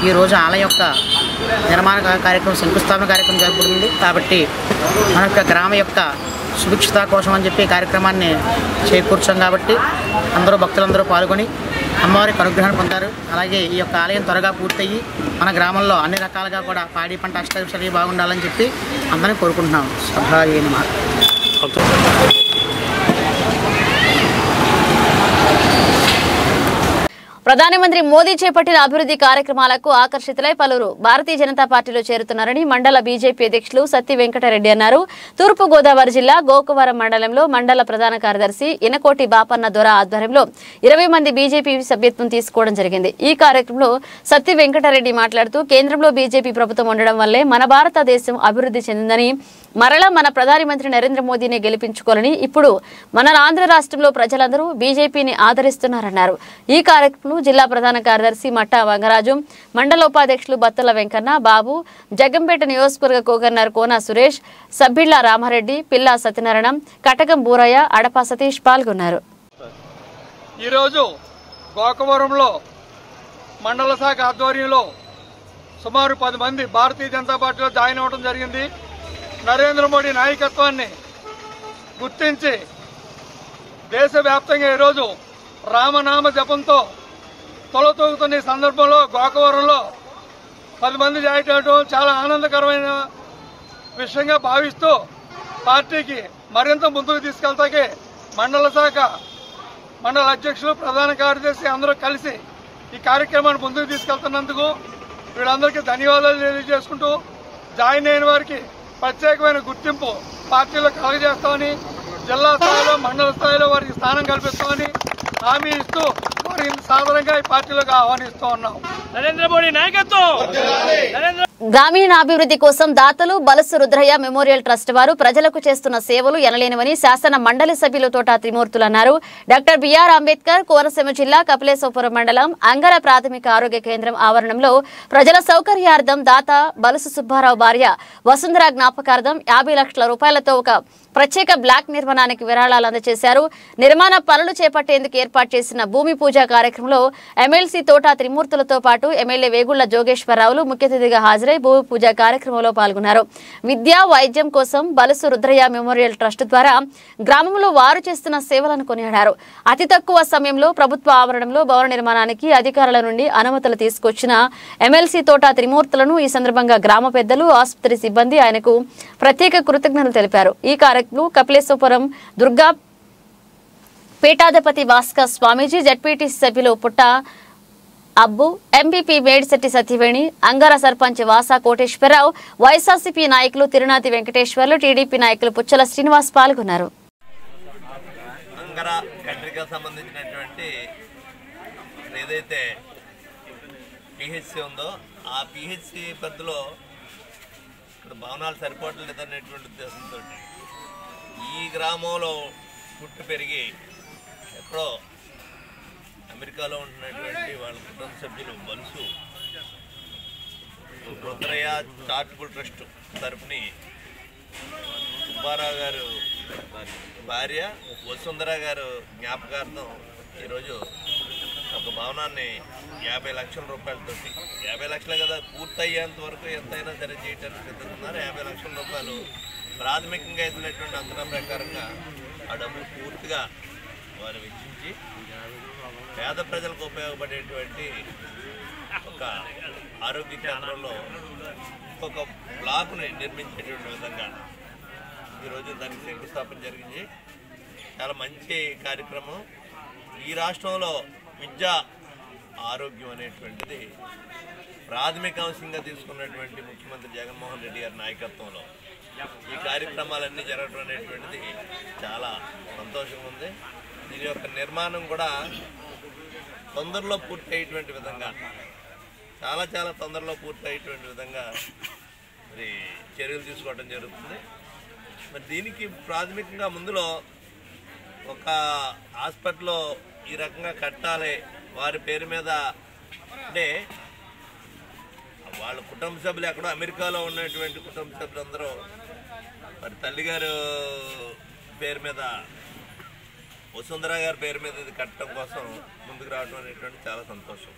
ఈరోజు ఆలయం యొక్క నిర్మాణ కార్యక్రమం శంకుస్థాపన కార్యక్రమం జరుగుతుంది కాబట్టి మన యొక్క గ్రామ యొక్క సుభిక్షత కోసం అని చెప్పి కార్యక్రమాన్ని చేకూర్చాం కాబట్టి అందరూ భక్తులందరూ పాల్గొని అమ్మవారికి అనుగ్రహం పొందారు. అలాగే ఈ యొక్క ఆలయం త్వరగా పూర్తయ్యి మన గ్రామంలో అన్ని రకాలుగా కూడా పాడి పంట అష్టైశ్వర్య బాగుండాలని చెప్పి అందరం కోరుకుంటున్నాం. సభాయే నమః. ప్రధానమంత్రి మోదీ చేపట్టిన అభివృద్ధి కార్యక్రమాలకు ఆకర్షితులై పలువురు భారతీయ జనతా పార్టీలో చేరుతున్నారని మండల బీజేపీ అధ్యక్షులు సత్తి వెంకటరెడ్డి అన్నారు. తూర్పు గోదావరి జిల్లా గోకవరం మండలంలో మండల ప్రధాన కార్యదర్శి ఇనకోటి బాపన్న దొర ఆధ్వర్యంలో ఇరవై మంది బీజేపీ సభ్యత్వం తీసుకోవడం జరిగింది. ఈ కార్యక్రమంలో సత్తి వెంకటరెడ్డి మాట్లాడుతూ కేంద్రంలో బీజేపీ ప్రభుత్వం ఉండడం వల్లే మన భారతదేశం అభివృద్ధి చెందిందని మరలా మన ప్రధానమంత్రి నరేంద్ర మోదీని గెలిపించుకోవాలని ఇప్పుడు మన ఆంధ్ర రాష్ట్రంలో ప్రజలందరూ బీజేపీని ఆదరిస్తున్నారన్నారు. ఈ కార్యక్రమం జిల్లా ప్రధాన కార్యదర్శి మట్టా వంగరాజు మండల ఉపాధ్యక్షులు బత్తల వెంకన్న బాబు జగంపేట నియోజకవర్గ కోగన్నర్ కోన సురేష్ సభ్యుళ్ళ రామారెడ్డి పిల్లా సత్యనారాయణ కటకం బూరయ్య అడపా సతీష్ పాల్గొన్నారు. ఈరోజు గోకవరంలో మండల శాఖ ఆధ్వర్యంలో సుమారు పది మంది భారతీయ జనతా పార్టీలో జాయిన్ అవ్వడం జరిగింది. నరేంద్ర మోడీ నాయకత్వాన్ని గుర్తించి దేశవ్యాప్తంగా ఈరోజు రామనామ జపంతో తొలతూగుతున్న ఈ సందర్భంలో గోకవరంలో పది మంది జాయిన్ చాలా ఆనందకరమైన విషయంగా భావిస్తూ పార్టీకి మరింత ముందుకు తీసుకెళ్తాకి మండల శాఖ మండల అధ్యక్షులు ప్రధాన కార్యదర్శి అందరూ కలిసి ఈ కార్యక్రమాన్ని ముందుకు తీసుకెళ్తున్నందుకు వీళ్ళందరికీ ధన్యవాదాలు తెలియజేసుకుంటూ జాయిన్ అయిన వారికి ప్రత్యేకమైన గుర్తింపు పార్టీలో కలగజేస్తామని జిల్లా స్థాయిలో మండల స్థాయిలో వారికి స్థానం కల్పిస్తామని హామీ ఇస్తూ వారిని సాధారణంగా ఈ పార్టీలోకి ఆహ్వానిస్తూ ఉన్నాం. నరేంద్ర మోడీ నాయకత్వం! నరేంద్ర గ్రామీణాభివృద్ధి కోసం దాతలు బలసు రుద్రయ్య మెమోరియల్ ట్రస్ట్ వారు ప్రజలకు చేస్తున్న సేవలు ఎనలేనివని శాసన మండలి సభ్యులు తోట త్రిమూర్తులు అన్నారు. డాక్టర్ బిఆర్ అంబేద్కర్ కోనసీమ జిల్లా కపిలేశ్వపురం మండలం అంగర ప్రాథమిక ఆరోగ్య కేంద్రం ఆవరణంలో ప్రజల సౌకర్యార్థం దాత బలుసు సుబ్బారావు భార్య వసుంధర జ్ఞాపకార్థం యాభై లక్షల రూపాయలతో ఒక ప్రత్యేక బ్లాక్ నిర్మాణానికి విరాళాలు అందజేశారు. నిర్మాణ పనులు చేపట్టేందుకు ఏర్పాటు చేసిన భూమి పూజ కార్యక్రమంలో ఎమ్మెల్సీ తోటా త్రిమూర్తులతో పాటు ఎమ్మెల్యే వేగుళ్ళ జోగేశ్వరరావులు ముఖ్య అతిథిగా హాజరై భూమి పూజ కార్యక్రమంలో పాల్గొన్నారు. విద్యా వైద్యం కోసం బలుసు రుద్రయ్య మెమోరియల్ ట్రస్ట్ ద్వారా గ్రామంలో వారు చేస్తున్న సేవలను కొనియాడారు. అతి తక్కువ సమయంలో ప్రభుత్వ ఆవరణంలో భవన నిర్మాణానికి అధికారుల నుండి అనుమతులు తీసుకొచ్చిన ఎమ్మెల్సీ తోట త్రిమూర్తులను ఈ సందర్భంగా గ్రామ పెద్దలు ఆసుపత్రి సిబ్బంది ఆయనకు ప్రత్యేక కృతజ్ఞతలు తెలిపారు. ఈ కార్యక్రమంలో కపిలేశ్వరం దుర్గా పీఠాధిపతి భాస్కర్ స్వామీజీ జడ్పీటీసీ సభ్యులు పుట్ట అబ్బు ఎంపీపీ మేడిశెట్టి సతీవేణి అంగార సర్పంచ్ వాసా కోటేశ్వరరావు వైఎస్ఆర్సీపీ నాయకులు తిరునాతి వెంకటేశ్వర్లు టీడీపీ నాయకులు పుచ్చల శ్రీనివాస్ పాల్గొన్నారు. ఏదైతే పిహెచ్సి ఉందో ఆ పిహెచ్సి పరిధిలో ఇక్కడ భవనాలు సరిపోవట్లేదు అనేటువంటి ఉద్దేశంతో ఈ గ్రామంలో పుట్టి పెరిగి ఎక్కడో అమెరికాలో ఉంటున్నటువంటి వాళ్ళ కుటుంబ సభ్యులు బలుసు రుద్రయ్య చార్టబుల్ ట్రస్ట్ తరఫుని సుబ్బారావు గారు భార్య వసుంధర గారు జ్ఞాపకార్థం ఈరోజు ఒక భవనాన్ని యాభై లక్షల రూపాయలతో యాభై లక్షలే కదా పూర్తయ్యేంత వరకు ఎంతైనా సరే చేయడానికి సిద్ధంగా యాభై లక్షల రూపాయలు ప్రాథమికంగా ఇచ్చినటువంటి అంతరం ప్రకారంగా ఆ డబ్బులు పూర్తిగా వారు వెచ్చించి పేద ప్రజలకు ఉపయోగపడేటువంటి ఒక ఆరోగ్య కేంద్రంలో ఒక బ్లాక్ను నిర్మించేటువంటి విధంగా ఈరోజు దానికి శంకుస్థాపన జరిగింది. చాలా మంచి కార్యక్రమం. ఈ రాష్ట్రంలో విద్య ఆరోగ్యం అనేటువంటిది ప్రాథమిక అంశంగా తీసుకున్నటువంటి ముఖ్యమంత్రి జగన్మోహన్ రెడ్డి గారి నాయకత్వంలో ఈ కార్యక్రమాలన్నీ జరగడం అనేటువంటిది చాలా సంతోషంగా ఉంది దీని యొక్క నిర్మాణం కూడా తొందరలో పూర్తి అయ్యేటువంటి విధంగా చాలా చాలా తొందరలో పూర్తయ్యేటువంటి విధంగా మరి చర్యలు తీసుకోవడం జరుగుతుంది. మరి దీనికి ప్రాథమికంగా ముందులో ఒక హాస్పిటల్లో ఈ రకంగా కట్టాలి వారి పేరు మీద అంటే వాళ్ళ కుటుంబ సభ్యులు ఎక్కడో అమెరికాలో ఉన్నటువంటి కుటుంబ సభ్యులందరూ మరి తల్లిగారు పేరు మీద వసుంధర గారి పేరు మీద ఇది కట్టడం కోసం ముందుకు రావడం అనేటువంటి చాలా సంతోషం.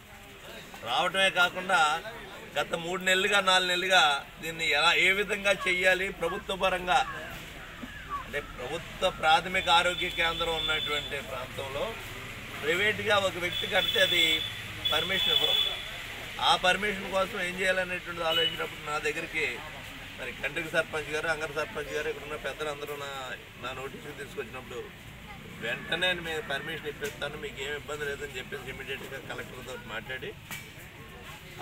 రావటమే కాకుండా గత మూడు నెలలుగా నాలుగు నెలలుగా దీన్ని ఎలా ఏ విధంగా చెయ్యాలి ప్రభుత్వ పరంగా అంటే ప్రభుత్వ ప్రాథమిక ఆరోగ్య కేంద్రం ఉన్నటువంటి ప్రాంతంలో ప్రైవేట్గా ఒక వ్యక్తి కడితే అది పర్మిషన్ ఇవ్వరు. ఆ పర్మిషన్ కోసం ఏం చేయాలనేటువంటి ఆలోచించినప్పుడు నా దగ్గరికి మరి కంట్రికి సర్పంచ్ గారు అంగర సర్పంచ్ గారు ఇక్కడ ఉన్న పెద్దలందరూ నా నా నోటీసులు తీసుకొచ్చినప్పుడు వెంటనే మేము పర్మిషన్ ఇప్పిస్తాను మీకు ఏమి ఇబ్బంది లేదని చెప్పేసి ఇమీడియట్గా కలెక్టర్తో మాట్లాడి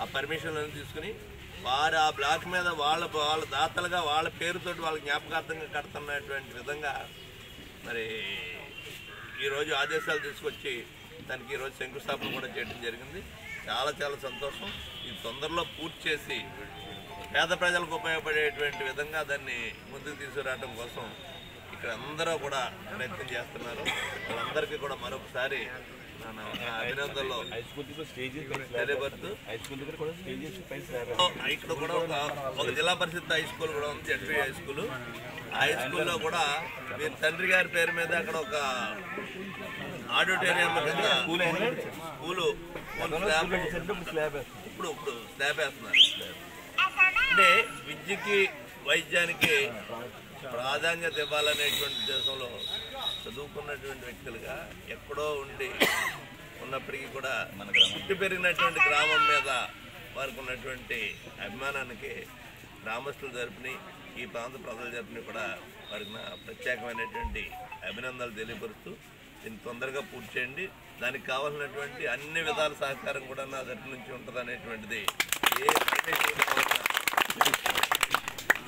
ఆ పర్మిషన్లను తీసుకుని వారు ఆ బ్లాక్ మీద వాళ్ళ వాళ్ళ దాతలుగా వాళ్ళ పేరుతో వాళ్ళ జ్ఞాపకార్థంగా కడుతున్నటువంటి విధంగా మరి ఈరోజు ఆదేశాలు తీసుకొచ్చి దానికి ఈరోజు శంకుస్థాపన కూడా చేయడం జరిగింది. చాలా చాలా సంతోషం. ఈ తొందరలో పూర్తి చేసి పేద ప్రజలకు ఉపయోగపడేటువంటి విధంగా దాన్ని ముందుకు తీసుకురావడం కోసం ఇక్కడ అందరూ కూడా ప్రయత్నం చేస్తున్నారు. వాళ్ళందరికీ కూడా మరొకసారి అభినందనలు ఇక్కడ కూడా ఒక ఒక జిల్లా పరిషత్ హై స్కూల్ కూడా ఉంది జడ్పీ హై స్కూల్ హై స్కూల్లో కూడా మీరు తండ్రి గారి పేరు మీద అక్కడ ఒక ఆడిటోరియం కింద స్కూల్ స్కూలు ఇప్పుడు ఇప్పుడు స్లాబ్ వేస్తున్నారు. అంటే విద్యకి వైద్యానికి ప్రాధాన్యత ఇవ్వాలనేటువంటి ఉద్దేశంలో చదువుకున్నటువంటి వ్యక్తులుగా ఎక్కడో ఉండి ఉన్నప్పటికీ కూడా పుట్టి పెరిగినటువంటి గ్రామం మీద వారికి ఉన్నటువంటి అభిమానానికి గ్రామస్తుల తరపుని ఈ ప్రాంత ప్రజల తరపుని కూడా వారికి నా ప్రత్యేకమైనటువంటి అభినందనలు తెలియపరుస్తూ దీన్ని తొందరగా పూర్తి చేయండి. దానికి కావాల్సినటువంటి అన్ని విధాల సహకారం కూడా నా తరపు నుంచి ఉంటుంది అనేటువంటిది ఏ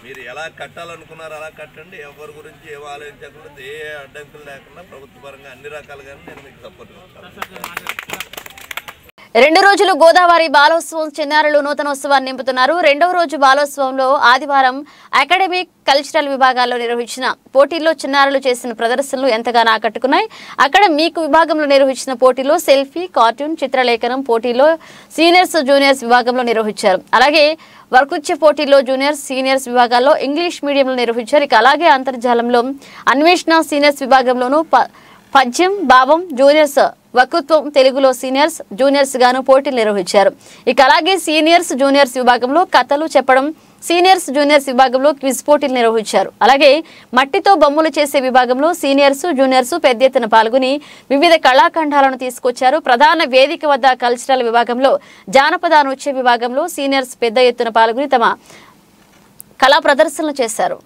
మీరు ఎలా కట్టాలనుకున్నారో అలా కట్టండి. ఎవరి గురించి ఏం ఆలోచించకుండా ఏ అడ్డంకులు లేకుండా ప్రభుత్వ పరంగా అన్ని రకాలుగానే నేను మీకు సపోర్ట్ రెండు రోజులు గోదావరి బాలోత్సవం చిన్నారులు నూతనోత్సవాన్ని నింపుతున్నారు. రెండవ రోజు బాలోత్సవంలో ఆదివారం అకాడమిక్ కల్చరల్ విభాగాల్లో నిర్వహించిన పోటీల్లో చిన్నారులు చేసిన ప్రదర్శనలు ఎంతగానో ఆకట్టుకున్నాయి. అక్కడ మీకు విభాగంలో నిర్వహించిన పోటీలో సెల్ఫీ కార్టూన్ చిత్రలేఖనం పోటీలో సీనియర్స్ జూనియర్స్ విభాగంలో నిర్వహించారు. అలాగే వర్కుచ్చే పోటీల్లో జూనియర్స్ సీనియర్స్ విభాగాల్లో ఇంగ్లీష్ మీడియంలో నిర్వహించారు. ఇక అలాగే అంతర్జాలంలో అన్వేషణ సీనియర్స్ విభాగంలోనూ ప- పద్యం భావం జూనియర్స్ వక్తృత్వం తెలుగులో సీనియర్స్ జూనియర్స్ గాను పోటీలు నిర్వహించారు. ఇక అలాగే సీనియర్స్ జూనియర్స్ విభాగంలో కథలు చెప్పడం సీనియర్స్ జూనియర్స్ విభాగంలో క్విజ్ పోటీలు నిర్వహించారు. అలాగే మట్టితో బొమ్మలు చేసే విభాగంలో సీనియర్స్ జూనియర్స్ పెద్ద ఎత్తున పాల్గొని వివిధ కళాఖండాలను తీసుకొచ్చారు. ప్రధాన వేదిక వద్ద కల్చరల్ విభాగంలో జానపద నృత్య విభాగంలో సీనియర్స్ పెద్ద ఎత్తున పాల్గొని తమ కళా ప్రదర్శనలు చేశారు.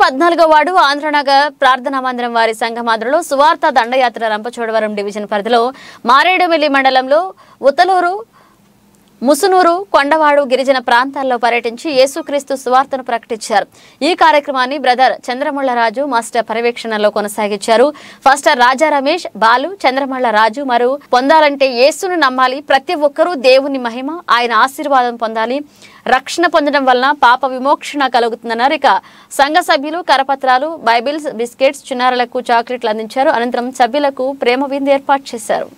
పద్నాలుగో వార్డు ఆంధ్రనగర్ ప్రార్థనా మందిరం వారి సంఘమాద్రలో సువార్త దండయాత్ర రంపచోడవరం డివిజన్ పరిధిలో మారేడుమిల్లి మండలంలో ఉతలూరు ముసునూరు కొండవాడు గిరిజన ప్రాంతాల్లో పర్యటించి యేసుక్రీస్తు సువార్తను ప్రకటించారు. ఈ కార్యక్రమాన్ని బ్రదర్ చంద్రమల్ల మాస్టర్ పర్యవేక్షణలో కొనసాగించారు. ఫాస్టర్ రాజా రమేష్ బాలు చంద్రమల్ల రాజు మరు పొందాలంటే యేసును నమ్మాలి. ప్రతి ఒక్కరూ దేవుని మహిమ ఆయన ఆశీర్వాదం పొందాలి. రక్షణ పొందడం వలన పాప విమోక్షణ కలుగుతుందన్నారు. ఇక సంఘ సభ్యులు కరపత్రాలు బైబిల్స్ బిస్కెట్స్ చిన్నారులకు చాక్లెట్లు అందించారు. అనంతరం సభ్యులకు ప్రేమ విందు ఏర్పాటు చేశారు.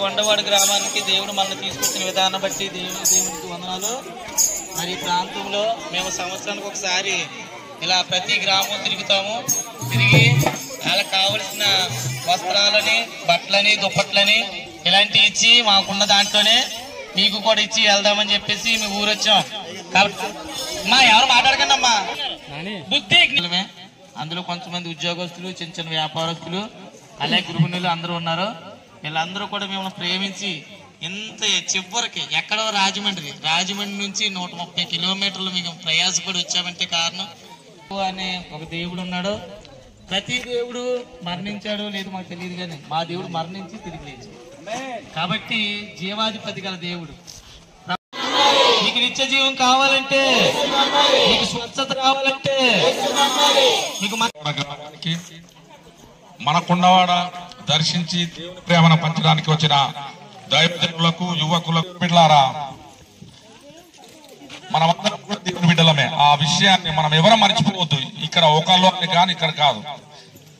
కొండవాడు గ్రామానికి దేవుడు మనల్ని తీసుకొచ్చిన విధానం బట్టి దేవుని దేవుడికి వందనాలు. మరి ఈ ప్రాంతంలో మేము సంవత్సరానికి ఒకసారి ఇలా ప్రతి గ్రామం తిరుగుతాము. తిరిగి వాళ్ళకి కావలసిన వస్త్రాలని బట్టలని దుప్పట్లని ఇలాంటివి ఇచ్చి మాకున్న దాంట్లోనే మీకు కూడా ఇచ్చి వెళ్దామని చెప్పేసి మీ ఊరు వచ్చాం అమ్మా ఎవరు మాట్లాడకండి అమ్మా. బుద్ధి. అందులో కొంతమంది ఉద్యోగస్తులు చిన్న చిన్న వ్యాపారస్తులు అలాగే గృహిణులు అందరూ ఉన్నారు. వీళ్ళందరూ కూడా మిమ్మల్ని ప్రేమించి ఇంత చివరికి ఎక్కడో రాజమండ్రి రాజమండ్రి నుంచి నూట ముప్పై కిలోమీటర్లు మీకు ప్రయాసపడి వచ్చామంటే కారణం అనే ఒక దేవుడు ఉన్నాడు. ప్రతి దేవుడు మరణించాడు లేదు మాకు తెలియదు కానీ మా దేవుడు మరణించి తిరిగి లేచాడు. కాబట్టి జీవాధిపతి గల దేవుడు. నీకు నిత్య జీవం కావాలంటే నీకు స్వచ్ఛత కావాలంటే నీకు మన- గ్రామానికి మన కుండవాడ దర్శించి దేవుని ప్రేమను పంచడానికి వచ్చిన దైవజనులకు యువకులకు బిడ్డలారా మనమందరం కూడా దేవుని బిడ్డలమే. ఆ విషయాన్ని మనం ఎవరం మర్చిపోవద్దు. ఇక్కడ ఒకళ్ళు అని కానీ ఇక్కడ కాదు.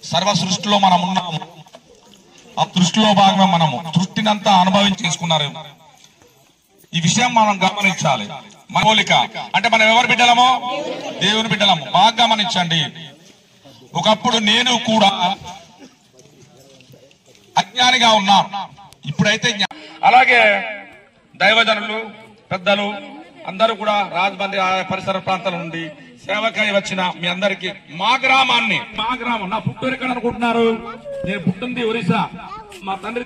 సర్వ సృష్టిలో మనం ఉన్నాము. ఆ దృష్టిలో భాగమే మనము సృష్టినంతా అనుభవం చేసుకున్నారు. ఈ విషయం మనం గమనించాలి. మన పోలిక. అంటే మనం ఎవరు బిడ్డలమో? దేవుని బిడ్డలము. బాగా గమనించండి. ఒకప్పుడు నేను కూడా అజ్ఞానిగా ఉన్నాను ఇప్పుడైతే జ్ఞా- అలాగే దైవజనులు పెద్దలు అందరూ కూడా రాజమండ్రి పరిసర ప్రాంతాల నుండి సేవకై వచ్చిన మీ అందరికి మా గ్రామాన్ని. మా గ్రామం. నా పుట్టూరు ఎక్కడ అనుకుంటున్నారు? నేను పుట్టింది ఒరిస్సా. మా తండ్రి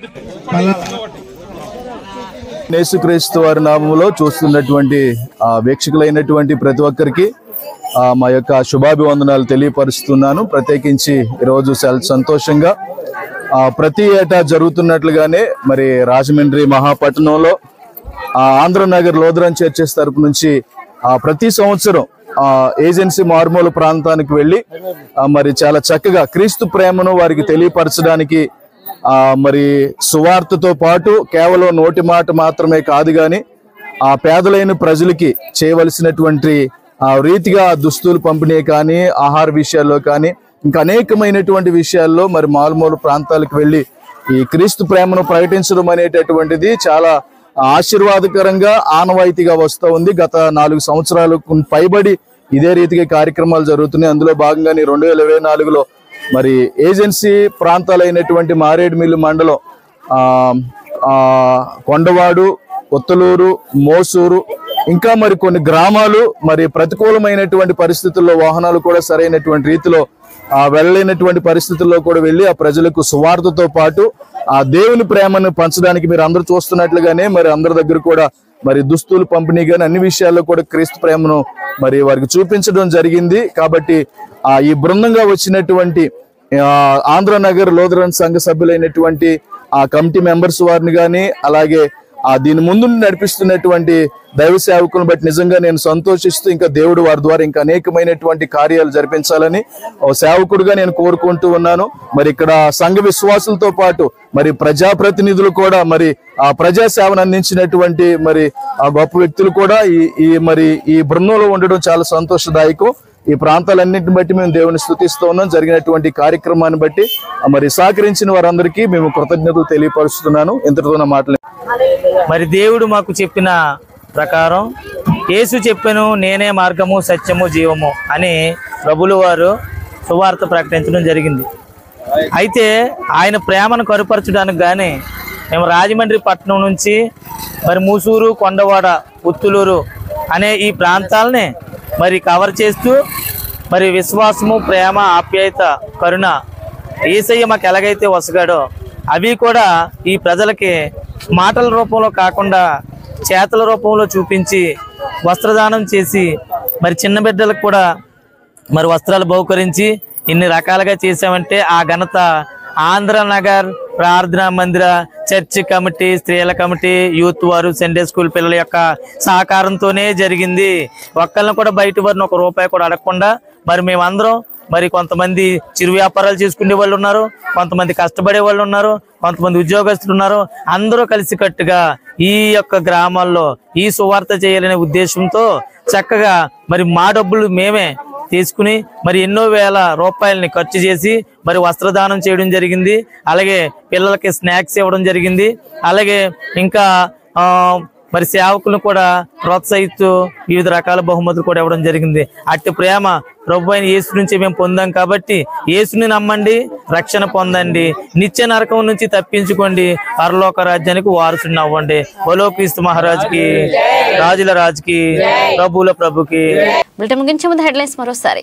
యేసుక్రీస్తు వారి నామములో చూస్తున్నటువంటి ఆ వీక్షకులైనటువంటి ప్రతి ఒక్కరికి ఆ, మా యొక్క శుభాభివందనాలు తెలియపరుస్తున్నాను. ప్రత్యేకించి ఈరోజు చాలా సంతోషంగా ఆ, ప్రతి ఏటా జరుగుతున్నట్లుగానే మరి రాజమండ్రి మహాపట్టణంలో ఆ, ఆంధ్రనగర్ లోదరన్ చర్చెస్ తరపు నుంచి ఆ, ప్రతి సంవత్సరం ఏజెన్సీ మార్మూల ప్రాంతానికి వెళ్ళి మరి చాలా చక్కగా క్రీస్తు ప్రేమను వారికి తెలియపరచడానికి ఆ మరి సువార్తతో పాటు కేవలం నోటి మాట మాత్రమే కాదు గాని ఆ పేదలైన ప్రజలకి చేయవలసినటువంటి ఆ రీతిగా దుస్తులు పంపిణీ కానీ ఆహార విషయాల్లో కానీ ఇంకా అనేకమైనటువంటి విషయాల్లో మరి మారుమూల ప్రాంతాలకు వెళ్ళి ఈ క్రీస్తు ప్రేమను ప్రకటించడం అనేటటువంటిది చాలా ఆశీర్వాదకరంగా ఆనవాయితీగా వస్తూ ఉంది. గత నాలుగు సంవత్సరాలకు పైబడి ఇదే రీతిగా కార్యక్రమాలు జరుగుతున్నాయి. అందులో భాగంగానే రెండు వేల ఇరవై నాలుగులో మరి ఏజెన్సీ ప్రాంతాలైనటువంటి మారేడుమిల్లు మండలం కొండవాడు కొత్తలూరు మోసూరు ఇంకా మరి కొన్ని గ్రామాలు మరి ప్రతికూలమైనటువంటి పరిస్థితుల్లో వాహనాలు కూడా సరైనటువంటి రీతిలో ఆ వెళ్ళలేనటువంటి పరిస్థితుల్లో కూడా వెళ్ళి ఆ ప్రజలకు సువార్తతో పాటు ఆ దేవుని ప్రేమను పంచడానికి మీరు అందరూ చూస్తున్నట్లుగానే మరి అందరి దగ్గర కూడా మరి దుస్తులు పంపిణీ కానీ అన్ని విషయాల్లో కూడా క్రీస్తు ప్రేమను మరి వారికి చూపించడం జరిగింది. కాబట్టి ఆ ఈ బృందంగా వచ్చినటువంటి ఆంధ్ర ఆంధ్రనగర్ లోదరన్ సంఘ సభ్యులైనటువంటి ఆ కమిటీ మెంబర్స్ వారిని కానీ అలాగే ఆ దీని ముందు నడిపిస్తున్నటువంటి దైవ సేవకులను బట్టి నిజంగా నేను సంతోషిస్తూ ఇంకా దేవుడు వారి ద్వారా ఇంకా అనేకమైనటువంటి కార్యాలు జరిపించాలని ఓ సేవకుడుగా నేను కోరుకుంటూ ఉన్నాను. మరి ఇక్కడ సంఘ విశ్వాసులతో పాటు మరి ప్రజాప్రతినిధులు కూడా మరి ఆ ప్రజా సేవను అందించినటువంటి మరి ఆ గొప్ప వ్యక్తులు కూడా ఈ ఈ మరి ఈ బృందంలో ఉండడం చాలా సంతోషదాయకం. ఈ ప్రాంతాలన్నింటిని బట్టి మేము దేవుని స్థుతిస్తూ ఉన్నాం. జరిగినటువంటి కార్యక్రమాన్ని బట్టి మరి సహకరించిన వారందరికీ మేము కృతజ్ఞతలు తెలియపరుస్తున్నాను. ఇంతటితో నా మాటలు మరి దేవుడు మాకు చెప్పిన ప్రకారం యేసు చెప్పెను నేనే మార్గము సత్యము జీవము అని ప్రభులు వారు సువార్త ప్రకటించడం జరిగింది. అయితే ఆయన ప్రేమను కరుపరచడానికి కానీ మేము రాజమండ్రి పట్టణం నుంచి మరి మూసూరు కొండవాడ ఉత్తులూరు అనే ఈ ప్రాంతాలని మరి కవర్ చేస్తూ మరి విశ్వాసము ప్రేమ ఆప్యాయత కరుణ ఏసయ్య మాకు ఎలాగైతే వసగాడో అవి కూడా ఈ ప్రజలకి మాటల రూపంలో కాకుండా చేతల రూపంలో చూపించి వస్త్రదానం చేసి మరి చిన్న బిడ్డలకు కూడా మరి వస్త్రాలు బహుకరించి ఇన్ని రకాలుగా చేసామంటే ఆ ఘనత ఆంధ్ర నగర్ ప్రార్థనా మందిర చర్చ్ కమిటీ స్త్రీల కమిటీ యూత్ వారు సండే స్కూల్ పిల్లల యొక్క సహకారంతోనే జరిగింది. ఒక్కళ్ళని కూడా బయట వారిని ఒక రూపాయి కూడా అడగకుండా మరి మేమందరం మరి కొంతమంది చిరు వ్యాపారాలు చేసుకునే వాళ్ళు ఉన్నారు కొంతమంది కష్టపడే వాళ్ళు ఉన్నారు కొంతమంది ఉద్యోగస్తులు ఉన్నారు. అందరూ కలిసికట్టుగా ఈ యొక్క గ్రామాల్లో ఈ సువార్త చేయాలనే ఉద్దేశంతో చక్కగా మరి మా డబ్బులు మేమే తీసుకుని మరి ఎన్నో వేల రూపాయలని ఖర్చు చేసి మరి వస్త్రదానం చేయడం జరిగింది. అలాగే పిల్లలకి స్నాక్స్ ఇవ్వడం జరిగింది. అలాగే ఇంకా మరి సేవకులను కూడా ప్రోత్సహిస్తూ వివిధ రకాల బహుమతులు కూడా ఇవ్వడం జరిగింది. అట్టి ప్రేమ ప్రభు అయిన యేసు నుంచి మేము పొందాం కాబట్టి యేసుని నమ్మండి రక్షణ పొందండి నిత్య నరకం నుంచి తప్పించుకోండి పరలోక రాజ్యానికి వారసుని అవ్వండి బలోక్రీస్తు మహారాజుకి రాజుల రాజుకి ప్రభువుల ప్రభుకి. బులెటిన్ ముగించే ముందు హెడ్లైన్స్ మరోసారి.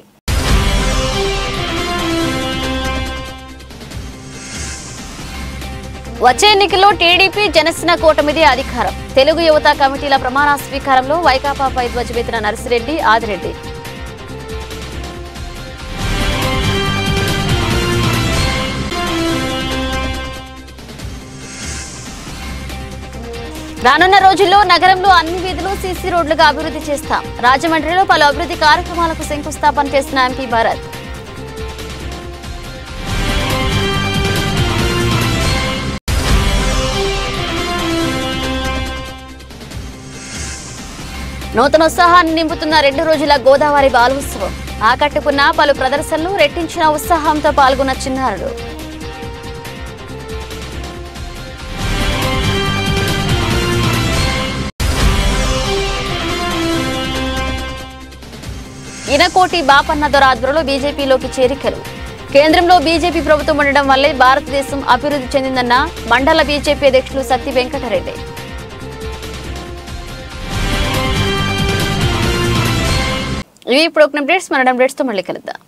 వచ్చే ఎన్నికల్లో టీడీపీ జనసేన కూటమిదే అధికారం. తెలుగు యువత కమిటీల ప్రమాణ స్వీకారంలో వైకాపాపై ధ్వజమెత్తిన నర్సిరెడ్డి ఆదిరెడ్డి. రానున్న రోజుల్లో నగరంలో అన్ని వీధులు సీసీ రోడ్లుగా అభివృద్ధి చేస్తాం. రాజమండ్రిలో పలు అభివృద్ధి కార్యక్రమాలకు శంకుస్థాపన చేసిన ఎంపీ భరత్. నూతన ఉత్సాహాన్ని నింపుతున్న రెండు రోజుల గోదావరి బాలోత్సవం. ఆకట్టుకున్న పలు ప్రదర్శనలు రెట్టించిన ఉత్సాహంతో పాల్గొన్న చిన్నారులు ఇనకోటి బాపన్న దొర ఆధ్వర్యంలో బీజేపీలోకి చేరికలు. కేంద్రంలో బీజేపీ ప్రభుత్వం ఉండడం వల్లే భారతదేశం అభివృద్ధి చెందిందన్న మండల బీజేపీ అధ్యక్షులు సత్తి వెంకటరెడ్డి. ఇవి ఇప్పుడు ఒక అప్డేట్స్ మన అప్డేట్స్తో మళ్ళీ కలుద్దాం.